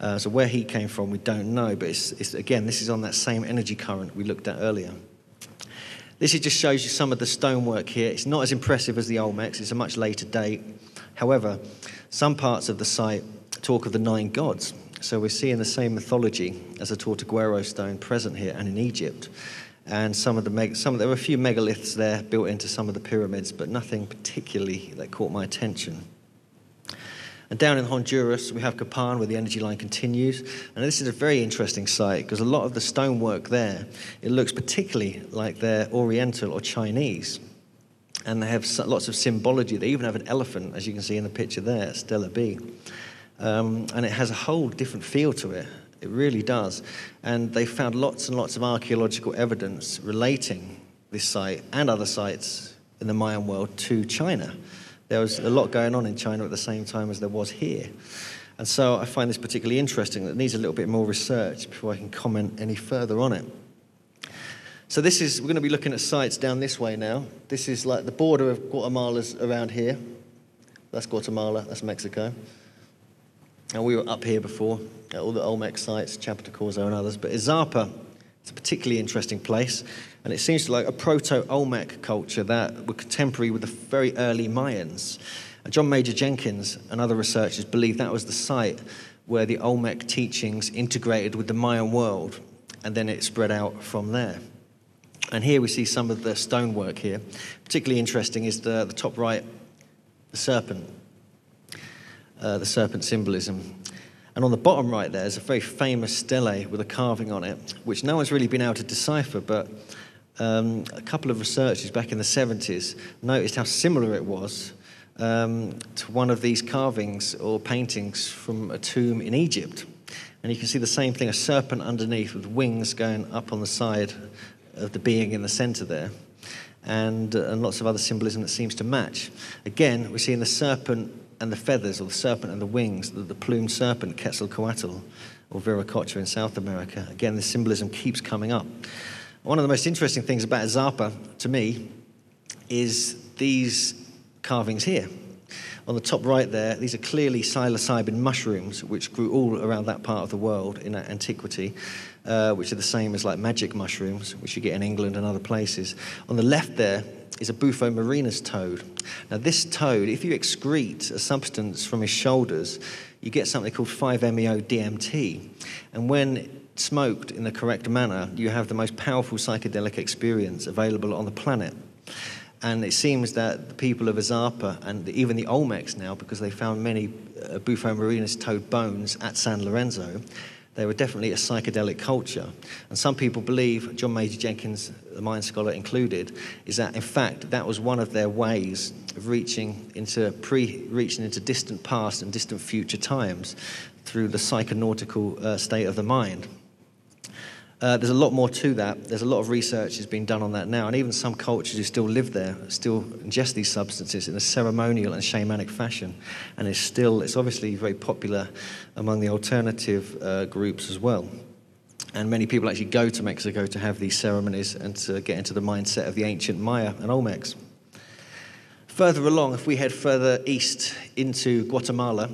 Uh, so where he came from, we don't know. But it's, it's, again, this is on that same energy current we looked at earlier. This just shows you some of the stonework here. It's not as impressive as the Olmecs. It's a much later date. However, some parts of the site talk of the nine gods. So we're seeing the same mythology as the Tortuguero stone present here and in Egypt. And some of the meg- some there were a few megaliths there built into some of the pyramids, but nothing particularly that caught my attention. And down in Honduras, we have Copan, where the energy line continues. And this is a very interesting site because a lot of the stonework there, it looks particularly like they're Oriental or Chinese. And they have lots of symbology. They even have an elephant, as you can see in the picture there, Stela B. Um, and it has a whole different feel to it. It really does. And they found lots and lots of archaeological evidence relating this site and other sites in the Mayan world to China. There was a lot going on in China at the same time as there was here. And so I find this particularly interesting. That needs a little bit more research before I can comment any further on it. So this is we're going to be looking at sites down this way now. This is like the border of Guatemala's around here. That's Guatemala. That's Mexico. And we were up here before at all the Olmec sites, Chiapa de Corzo and others. But Izapa, it's a particularly interesting place. And it seems to like a proto Olmec culture that were contemporary with the very early Mayans. And John Major Jenkins and other researchers believe that was the site where the Olmec teachings integrated with the Mayan world, and then it spread out from there. And here we see some of the stonework here. Particularly interesting is the, the top right, the serpent uh, the serpent symbolism. And on the bottom right there is a very famous stele with a carving on it, which no one's really been able to decipher, but um, a couple of researchers back in the 70s noticed how similar it was um, to one of these carvings or paintings from a tomb in Egypt. And you can see the same thing a serpent underneath with wings going up on the side of the being in the center there. And, uh, and lots of other symbolism that seems to match. Again, we're seeing the serpent and the feathers, or the serpent and the wings, the, the plumed serpent, Quetzalcoatl, or Viracocha in South America. Again, the symbolism keeps coming up. One of the most interesting things about Izapa, to me, is these carvings here. On the top right there, these are clearly psilocybin mushrooms, which grew all around that part of the world in antiquity, uh, which are the same as like magic mushrooms, which you get in England and other places. On the left there is a Bufo marinus toad. Now, this toad, if you excrete a substance from his shoulders, you get something called 5-MeO DMT. And when smoked in the correct manner, you have the most powerful psychedelic experience available on the planet. And it seems that the people of Izapa and even the Olmecs now, because they found many uh, Bufo marinus toad bones at San Lorenzo, they were definitely a psychedelic culture. And some people believe, John Major Jenkins, the mind scholar included, is that in fact that was one of their ways of reaching into pre reaching into distant past and distant future times through the psychonautical uh, state of the mind. Uh, there's a lot more to that. There's a lot of research has been done on that now, and even some cultures who still live there still ingest these substances in a ceremonial and shamanic fashion, and it's still it's obviously very popular among the alternative uh, groups as well. And many people actually go to Mexico to have these ceremonies and to get into the mindset of the ancient Maya and Olmecs. Further along, if we head further east into Guatemala,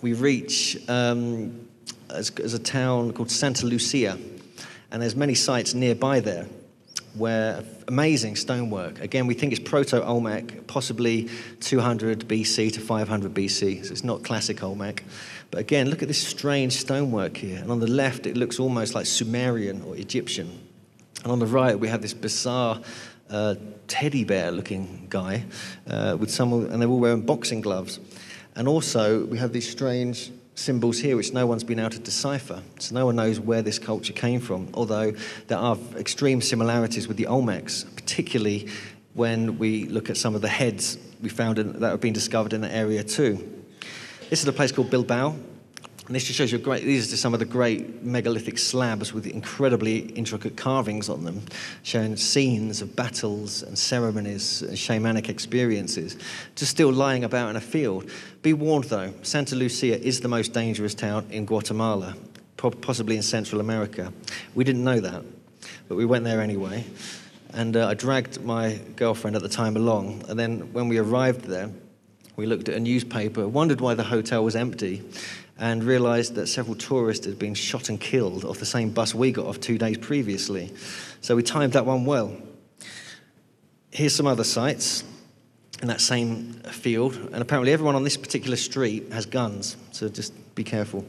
we reach um, as, as a town called Santa Lucia and there's many sites nearby there where amazing stonework. Again, we think it's proto Olmec, possibly 200 BC to 500 BC. So it's not classic Olmec. But again, look at this strange stonework here. And on the left, it looks almost like Sumerian or Egyptian. And on the right, we have this bizarre uh, teddy bear looking guy uh, with someone, and they're all wearing boxing gloves. And also, we have these strange symbols here which no one's been able to decipher. So no one knows where this culture came from, although there are extreme similarities with the Olmecs, particularly when we look at some of the heads we found in, that have been discovered in the area too. This is a place called Bilbao, and this just shows you great, these are some of the great megalithic slabs with incredibly intricate carvings on them, showing scenes of battles and ceremonies and shamanic experiences, just still lying about in a field. Be warned though, Santa Lucia is the most dangerous town in Guatemala, possibly in Central America. We didn't know that, but we went there anyway. And uh, I dragged my girlfriend at the time along, and then when we arrived there, we looked at a newspaper, wondered why the hotel was empty, and realised that several tourists had been shot and killed off the same bus we got off two days previously. So we timed that one well. Here's some other sites in that same field, and apparently everyone on this particular street has guns, so just be careful.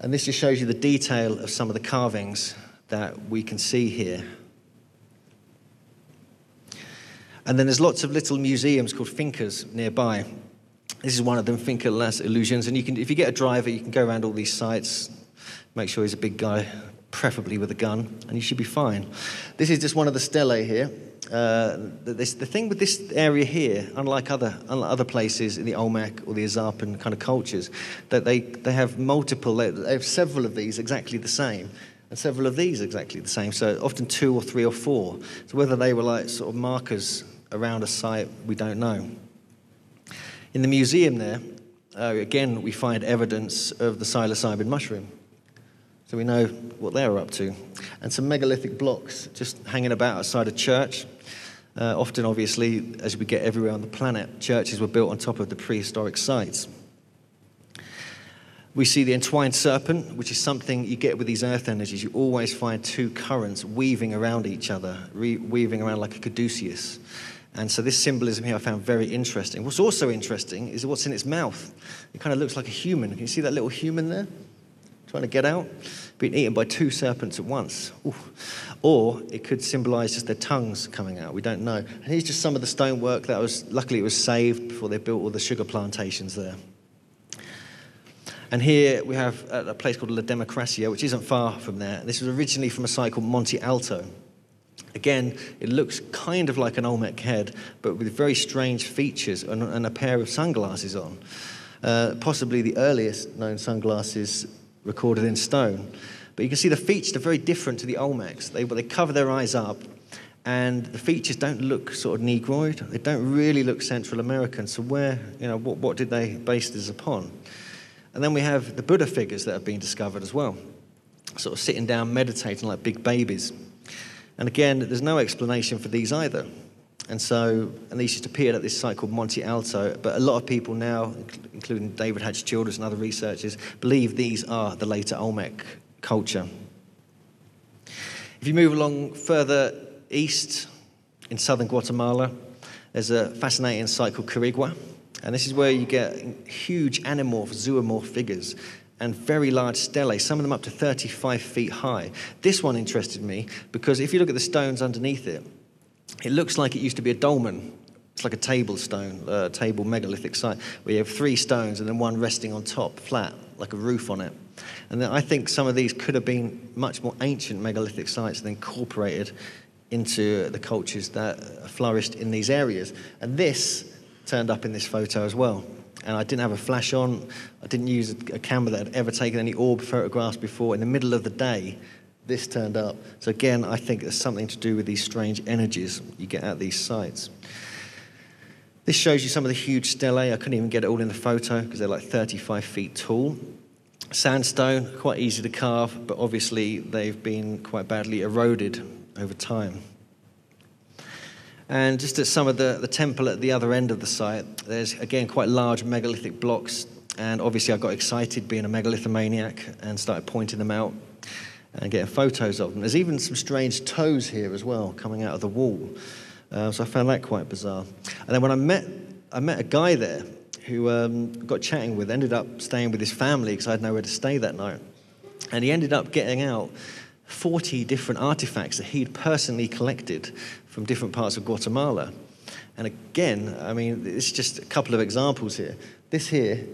And this just shows you the detail of some of the carvings that we can see here. And then there's lots of little museums called fincas nearby. This is one of them, Finca Las Illusions. And you can, if you get a driver, you can go around all these sites, make sure he's a big guy, preferably with a gun, and you should be fine. This is just one of the stelae here. Uh, this, the thing with this area here, unlike other, unlike other places in the Olmec or the Izapan kind of cultures, that they, they have multiple, they have several of these exactly the same, and several of these exactly the same. So often two or three or four. So whether they were like sort of markers around a site, we don't know. In the museum there, uh, again, we find evidence of the psilocybin mushroom. So we know what they were up to. And some megalithic blocks just hanging about outside a church. Uh, often, obviously, as we get everywhere on the planet, churches were built on top of the prehistoric sites. We see the entwined serpent, which is something you get with these earth energies. You always find two currents weaving around each other, re- weaving around like a caduceus. And so this symbolism here I found very interesting. What's also interesting is what's in its mouth. It kind of looks like a human. Can you see that little human there? Trying to get out? Being eaten by two serpents at once. Ooh. Or it could symbolize just their tongues coming out. We don't know. And here's just some of the stonework that was, luckily, it was saved before they built all the sugar plantations there. And here we have a place called La Democracia, which isn't far from there. This was originally from a site called Monte Alto. Again, it looks kind of like an Olmec head, but with very strange features and, and a pair of sunglasses on. Uh, possibly the earliest known sunglasses recorded in stone. But you can see the features are very different to the Olmecs. They, they cover their eyes up, and the features don't look sort of Negroid. They don't really look Central American. So where, you know, what, what did they base this upon? And then we have the Buddha figures that have been discovered as well, sort of sitting down, meditating like big babies. And again, there's no explanation for these either. And so, and these just appeared at this site called Monte Alto. But a lot of people now, including David Hatcher Childress and other researchers, believe these are the later Olmec culture. If you move along further east in southern Guatemala, there's a fascinating site called Quirigua. And this is where you get huge anamorph, zoomorph figures and very large stelae, some of them up to 35 feet high. This one interested me because if you look at the stones underneath it, it looks like it used to be a dolmen. It's like a table stone, a table megalithic site, where you have three stones and then one resting on top, flat, like a roof on it. And then I think some of these could have been much more ancient megalithic sites and incorporated into the cultures that flourished in these areas. And this turned up in this photo as well. And I didn't have a flash on. I didn't use a camera that had ever taken any orb photographs before. In the middle of the day, this turned up. So again, I think there's something to do with these strange energies you get at these sites. This shows you some of the huge stelae. I couldn't even get it all in the photo because they're like 35 feet tall. Sandstone, quite easy to carve, but obviously they've been quite badly eroded over time. And just at some of the, the temple at the other end of the site, there's again quite large megalithic blocks. And obviously, I got excited being a megalithomaniac and started pointing them out and getting photos of them. There's even some strange toes here as well coming out of the wall. Uh, so I found that quite bizarre. And then when I met, I met a guy there who um, got chatting with, ended up staying with his family because I had nowhere to stay that night. And he ended up getting out 40 different artifacts that he'd personally collected from different parts of Guatemala. And again, I mean, it's just a couple of examples here. This here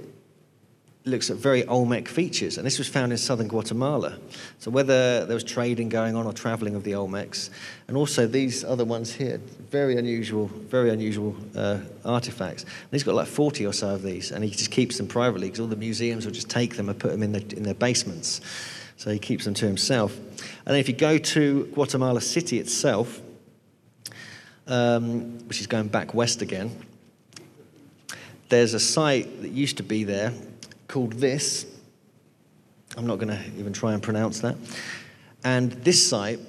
looks at very Olmec features, and this was found in southern Guatemala. So whether there was trading going on or traveling of the Olmecs, and also these other ones here, very unusual, very unusual uh, artifacts. And he's got like 40 or so of these, and he just keeps them privately because all the museums will just take them and put them in, the, in their basements. So he keeps them to himself. And then if you go to Guatemala City itself, um, which is going back west again, there's a site that used to be there called this. I'm not going to even try and pronounce that. And this site,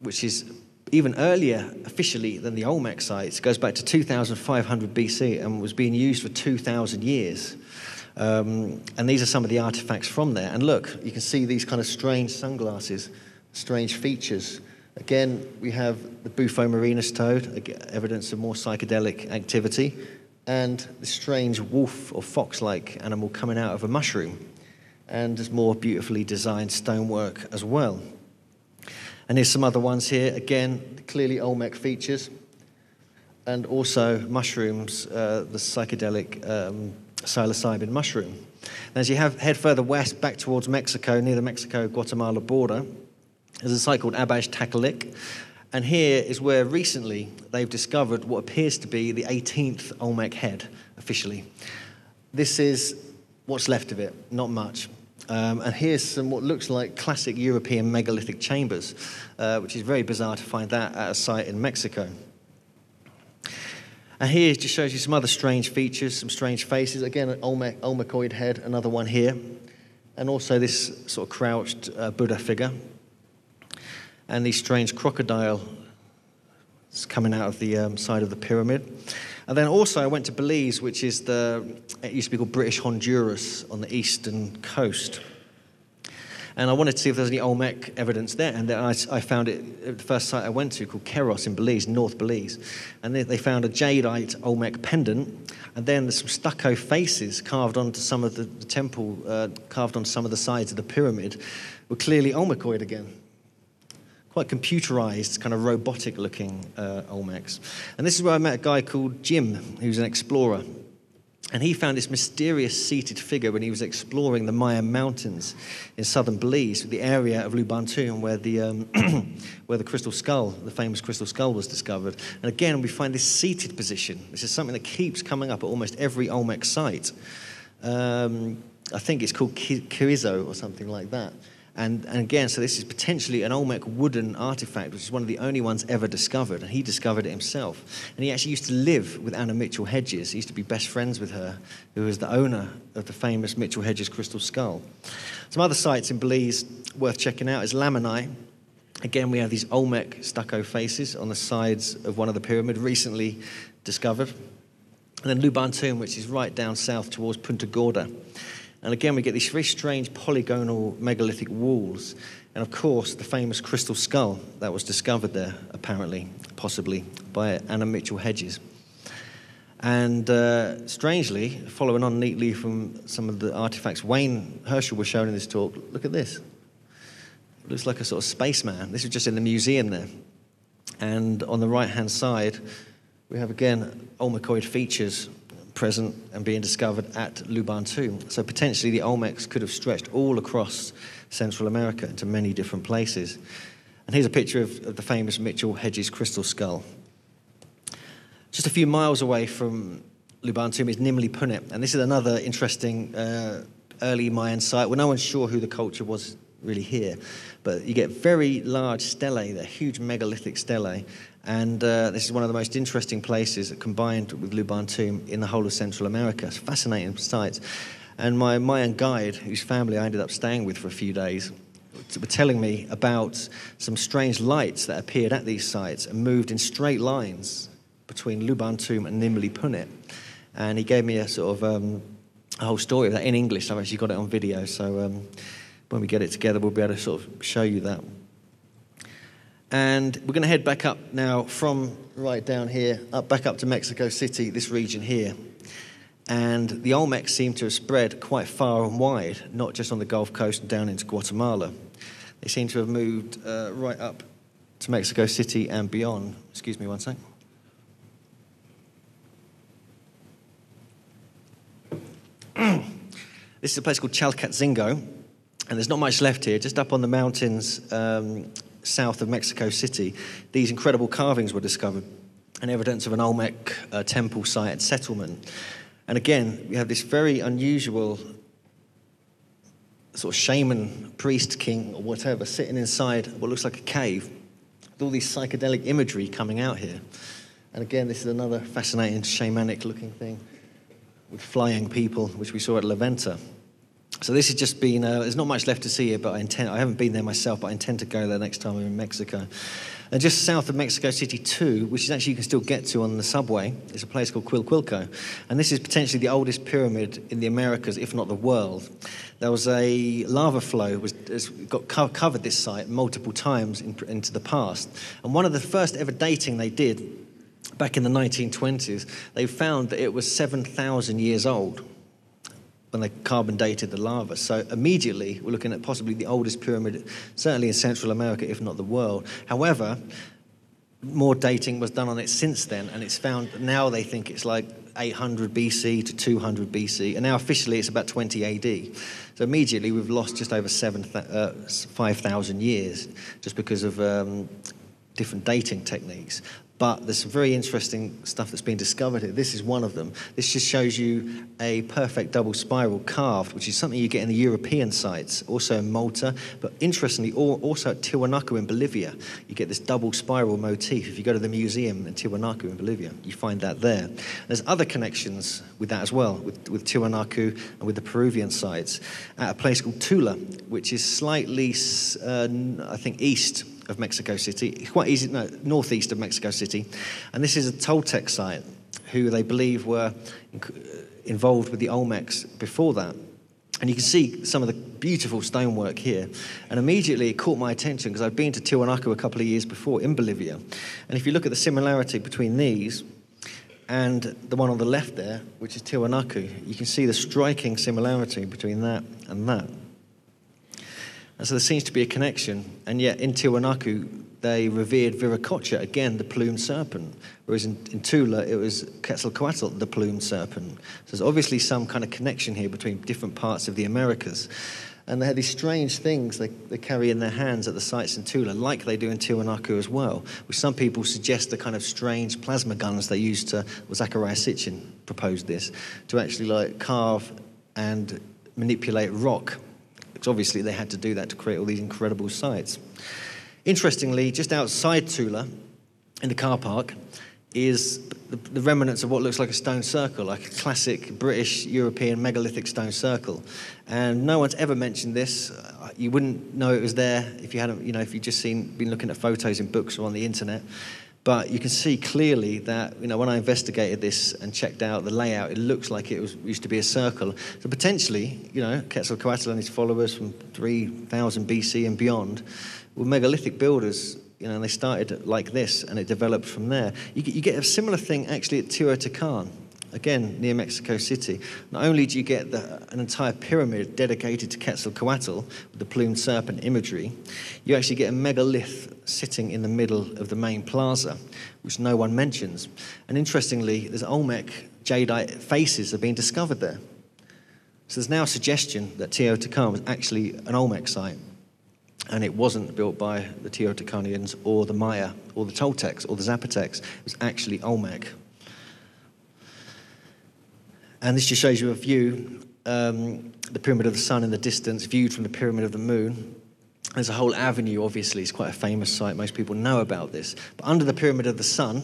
which is even earlier officially than the Olmec sites, goes back to 2500 BC and was being used for 2,000 years. Um, and these are some of the artifacts from there. And look, you can see these kind of strange sunglasses, strange features. Again, we have the Bufo marinus toad, evidence of more psychedelic activity and the strange wolf or fox like animal coming out of a mushroom. And there's more beautifully designed stonework as well. And here's some other ones here. Again, clearly Olmec features. And also mushrooms, uh, the psychedelic um, psilocybin mushroom. And as you have, head further west, back towards Mexico, near the Mexico Guatemala border, there's a site called Abaj Takalik, and here is where recently they've discovered what appears to be the 18th Olmec head, officially. This is what's left of it, not much. Um, and here's some what looks like classic European megalithic chambers, uh, which is very bizarre to find that at a site in Mexico. And here just shows you some other strange features, some strange faces. Again, an Olmec, Olmecoid head, another one here. And also this sort of crouched uh, Buddha figure, and these strange crocodile coming out of the um, side of the pyramid. And then also I went to Belize, which is the, it used to be called British Honduras on the eastern coast. And I wanted to see if there's any Olmec evidence there. And then I, I found it at the first site I went to called Cerros in Belize, North Belize. And they, they found a jadeite Olmec pendant. And then there's some stucco faces carved onto some of the, the temple, uh, carved on some of the sides of the pyramid, were clearly Olmecoid again quite computerized, kind of robotic looking uh, Olmecs. And this is where I met a guy called Jim, who's an explorer. And he found this mysterious seated figure when he was exploring the Mayan mountains in southern Belize, the area of Lubaantun, where the, um, where the crystal skull, the famous crystal skull, was discovered. And again, we find this seated position. This is something that keeps coming up at almost every Olmec site. Um, I think it's called Kirizo or something like that. And, and again, so this is potentially an Olmec wooden artifact, which is one of the only ones ever discovered. And he discovered it himself. And he actually used to live with Anna Mitchell Hedges. He used to be best friends with her, who was the owner of the famous Mitchell Hedges crystal skull. Some other sites in Belize worth checking out is Lamanai. Again, we have these Olmec stucco faces on the sides of one of the pyramid, recently discovered. And then Lubaantun, which is right down south towards Punta Gorda. And again, we get these very strange polygonal megalithic walls. And of course, the famous crystal skull that was discovered there, apparently, possibly, by Anna Mitchell Hedges. And uh, strangely, following on neatly from some of the artifacts Wayne Herschel was showing in this talk, look at this. It looks like a sort of spaceman. This is just in the museum there. And on the right hand side, we have again Olmecoid features present and being discovered at Lubaantun. So potentially the Olmecs could have stretched all across Central America into many different places. And here's a picture of, of the famous Mitchell Hedges crystal skull. Just a few miles away from Lubaantun is Nimli Punit, and this is another interesting uh, early Mayan site. Well, no one's sure who the culture was really here, but you get very large stelae, they're huge megalithic stelae, and uh, this is one of the most interesting places combined with Lubaantun in the whole of Central America. It's fascinating sites. And my Mayan guide, whose family I ended up staying with for a few days, were telling me about some strange lights that appeared at these sites and moved in straight lines between Lubaantun and Nimli Punit. And he gave me a sort of um, a whole story of that in English. I've actually got it on video, so um, when we get it together, we'll be able to sort of show you that. And we're going to head back up now from right down here, up back up to Mexico City, this region here. And the Olmecs seem to have spread quite far and wide, not just on the Gulf Coast and down into Guatemala. They seem to have moved uh, right up to Mexico City and beyond. Excuse me one sec. this is a place called Chalcatzingo, and there's not much left here. Just up on the mountains um, south of Mexico City, these incredible carvings were discovered, and evidence of an Olmec uh, temple site and settlement. And again, we have this very unusual sort of shaman, priest, king, or whatever, sitting inside what looks like a cave with all these psychedelic imagery coming out here. And again, this is another fascinating shamanic looking thing with flying people, which we saw at La Venta. So this has just been, uh, there's not much left to see here, but I intend, I haven't been there myself, but I intend to go there next time I'm in Mexico. And just south of Mexico City too, which is actually you can still get to on the subway, is a place called Cuicuilco. And this is potentially the oldest pyramid in the Americas, if not the world. There was a lava flow, was, got covered this site multiple times in, into the past. And one of the first ever dating they did back in the 1920s, they found that it was 7,000 years old when they carbon dated the lava. So immediately, we're looking at possibly the oldest pyramid, certainly in Central America, if not the world. However, more dating was done on it since then, and it's found now they think it's like 800 BC to 200 BC, and now officially it's about 20 AD. So immediately we've lost just over 7, uh, 5,000 years just because of um, different dating techniques. But there's some very interesting stuff that's been discovered here. This is one of them. This just shows you a perfect double spiral carved, which is something you get in the European sites, also in Malta, but interestingly, also at Tiwanaku in Bolivia. You get this double spiral motif. If you go to the museum in Tiwanaku in Bolivia, you find that there. There's other connections with that as well, with, with Tiwanaku and with the Peruvian sites, at a place called Tula, which is slightly, uh, I think, east of Mexico City, quite easy, no, northeast of Mexico City. And this is a Toltec site who they believe were uh, involved with the Olmecs before that. And you can see some of the beautiful stonework here. And immediately it caught my attention because I'd been to Tiwanaku a couple of years before in Bolivia. And if you look at the similarity between these and the one on the left there, which is Tiwanaku, you can see the striking similarity between that and that. And so there seems to be a connection. And yet in Tiwanaku, they revered Viracocha, again, the plumed serpent. Whereas in, in Tula, it was Quetzalcoatl, the plumed serpent. So there's obviously some kind of connection here between different parts of the Americas. And they had these strange things they, they carry in their hands at the sites in Tula, like they do in Tiwanaku as well, which some people suggest the kind of strange plasma guns they used to, well, Zecharia Sitchin proposed this, to actually like carve and manipulate rock because obviously they had to do that to create all these incredible sites. Interestingly, just outside Tula, in the car park, is the, the, remnants of what looks like a stone circle, like a classic British European megalithic stone circle. And no one's ever mentioned this. Uh, you wouldn't know it was there if you hadn't, you know, if you'd just seen, been looking at photos in books or on the internet. But you can see clearly that, you know, when I investigated this and checked out the layout, it looks like it was, used to be a circle. So potentially, you know, Quetzalcoatl and his followers from 3000 BC and beyond were megalithic builders, you know, and they started like this and it developed from there. You, you get a similar thing actually at Teotihuacan. Again near Mexico City. Not only do you get the, an entire pyramid dedicated to Quetzalcoatl with the plumed serpent imagery, you actually get a megalith sitting in the middle of the main plaza, which no one mentions. And interestingly, there's Olmec jadeite faces have been discovered there. So there's now a suggestion that Teotihuacan was actually an Olmec site and it wasn't built by the Teotihuacanians or the Maya or the Toltecs or the Zapotecs. It was actually Olmec. And this just shows you a view, um, the Pyramid of the Sun in the distance, viewed from the Pyramid of the Moon. There's a whole avenue, obviously, it's quite a famous site. Most people know about this. But under the Pyramid of the Sun,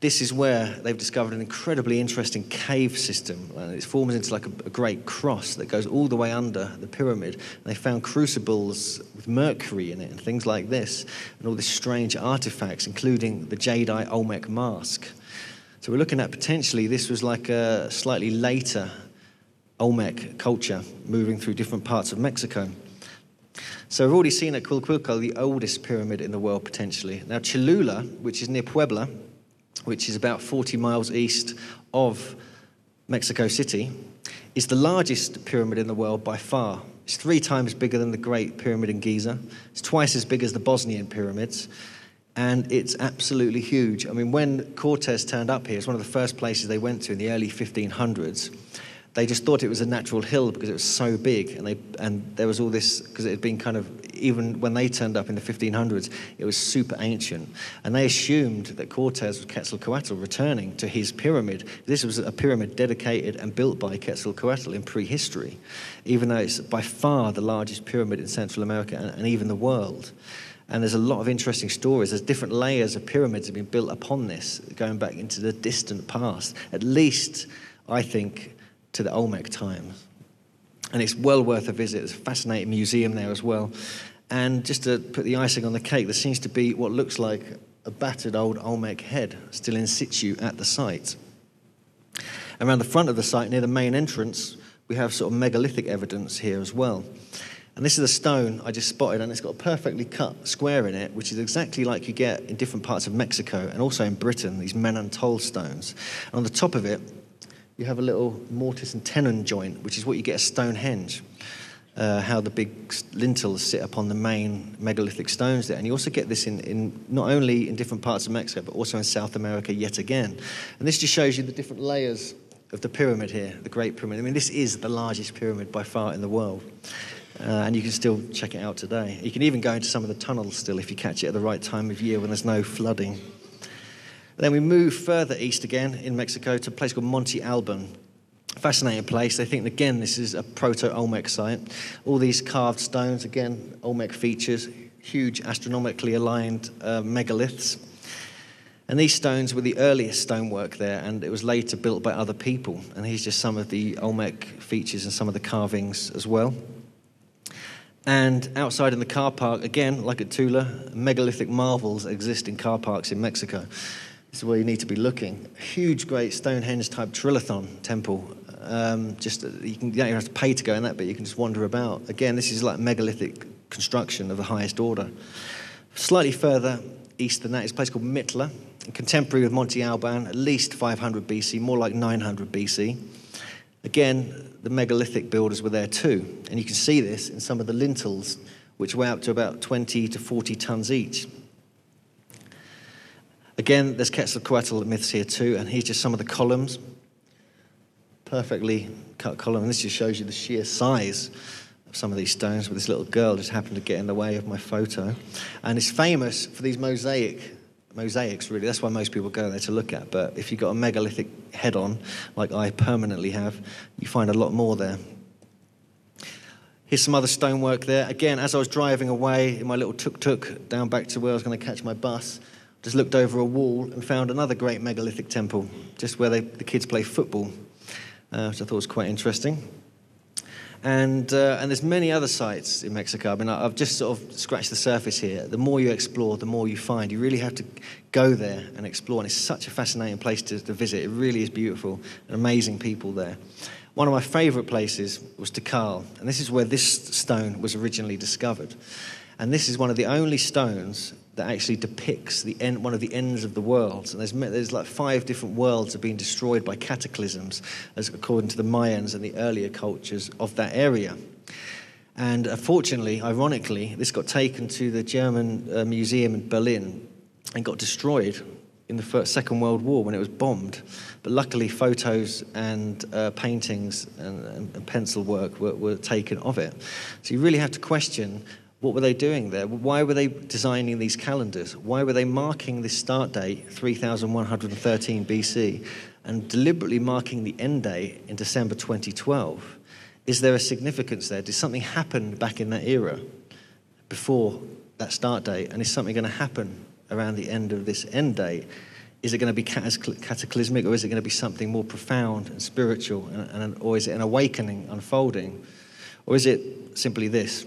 this is where they've discovered an incredibly interesting cave system. Uh, it forms into like a, a, great cross that goes all the way under the pyramid. And they found crucibles with mercury in it and things like this, and all these strange artifacts, including the jadeite Olmec mask. So we're looking at potentially this was like a slightly later Olmec culture moving through different parts of Mexico. So we've already seen at Cuicuilco the oldest pyramid in the world potentially. Now Cholula, which is near Puebla, which is about 40 miles east of Mexico City, is the largest pyramid in the world by far. It's three times bigger than the Great Pyramid in Giza. It's twice as big as the Bosnian pyramids. And it's absolutely huge. I mean, when Cortes turned up here, it's one of the first places they went to in the early 1500s they just thought it was a natural hill because it was so big and they and there was all this because it had been kind of even when they turned up in the 1500s it was super ancient and they assumed that Cortez was Quetzalcoatl returning to his pyramid this was a pyramid dedicated and built by Quetzalcoatl in prehistory even though it's by far the largest pyramid in Central America and, and even the world and there's a lot of interesting stories. There's different layers of pyramids have been built upon this, going back into the distant past. At least, I think, to the Olmec times. And it's well worth a visit. There's a fascinating museum there as well. And just to put the icing on the cake, there seems to be what looks like a battered old Olmec head still in situ at the site. Around the front of the site, near the main entrance, we have sort of megalithic evidence here as well. And this is a stone I just spotted, and it's got a perfectly cut square in it, which is exactly like you get in different parts of Mexico and also in Britain, these Men-an-Tol stones. And on the top of it, you have a little mortise and tenon joint, which is what you get at Stonehenge. Uh, how the big lintels sit upon the main megalithic stones there. And you also get this in, in not only in different parts of Mexico, but also in South America yet again. And this just shows you the different layers of the pyramid here, the Great Pyramid. I mean, this is the largest pyramid by far in the world. Uh, and you can still check it out today. You can even go into some of the tunnels still if you catch it at the right time of year when there's no flooding. Then we move further east again in Mexico to a place called Monte Alban. Fascinating place. They think, again, this is a proto Olmec site. All these carved stones, again, Olmec features, huge astronomically aligned uh, megaliths. And these stones were the earliest stonework there, and it was later built by other people. And here's just some of the Olmec features and some of the carvings as well. And outside in the car park, again, like at Tula, megalithic marvels exist in car parks in Mexico. This is where you need to be looking. Huge, great Stonehenge type Trilithon temple. Um, just you, can, you don't even have to pay to go in that, but you can just wander about. Again, this is like megalithic construction of the highest order. Slightly further east than that is a place called Mitla, contemporary with Monte Alban, at least 500 BC, more like 900 BC. Again, the megalithic builders were there too, and you can see this in some of the lintels, which weigh up to about 20 to 40 tons each. Again, there's Quetzalcoatl myths here too, and here's just some of the columns. Perfectly cut column. And this just shows you the sheer size of some of these stones, but this little girl just happened to get in the way of my photo. And it's famous for these mosaic mosaics, really. That's why most people go there to look at. But if you've got a megalithic head on, like I permanently have, you find a lot more there. Here's some other stonework there. Again, as I was driving away in my little tuk tuk down back to where I was going to catch my bus, just looked over a wall and found another great megalithic temple, just where they, the kids play football, uh, which I thought was quite interesting. And, uh, and there's many other sites in Mexico. I mean, I've just sort of scratched the surface here. The more you explore, the more you find. You really have to go there and explore. And it's such a fascinating place to, to visit. It really is beautiful and amazing people there. One of my favorite places was Tikal. And this is where this stone was originally discovered. And this is one of the only stones that actually depicts the end, one of the ends of the world. And there's, there's like five different worlds have been destroyed by cataclysms, as according to the Mayans and the earlier cultures of that area. And unfortunately, ironically, this got taken to the German uh, museum in Berlin and got destroyed in the first, Second World War when it was bombed. But luckily, photos and uh, paintings and, and, and, pencil work were, were taken of it. So you really have to question what were they doing there? Why were they designing these calendars? Why were they marking this start date, 3113 BC, and deliberately marking the end date in December 2012? Is there a significance there? Did something happen back in that era before that start date? And is something going to happen around the end of this end date? Is it going to be cataclysmic or is it going to be something more profound and spiritual? And, and, or is it an awakening unfolding? Or is it simply this?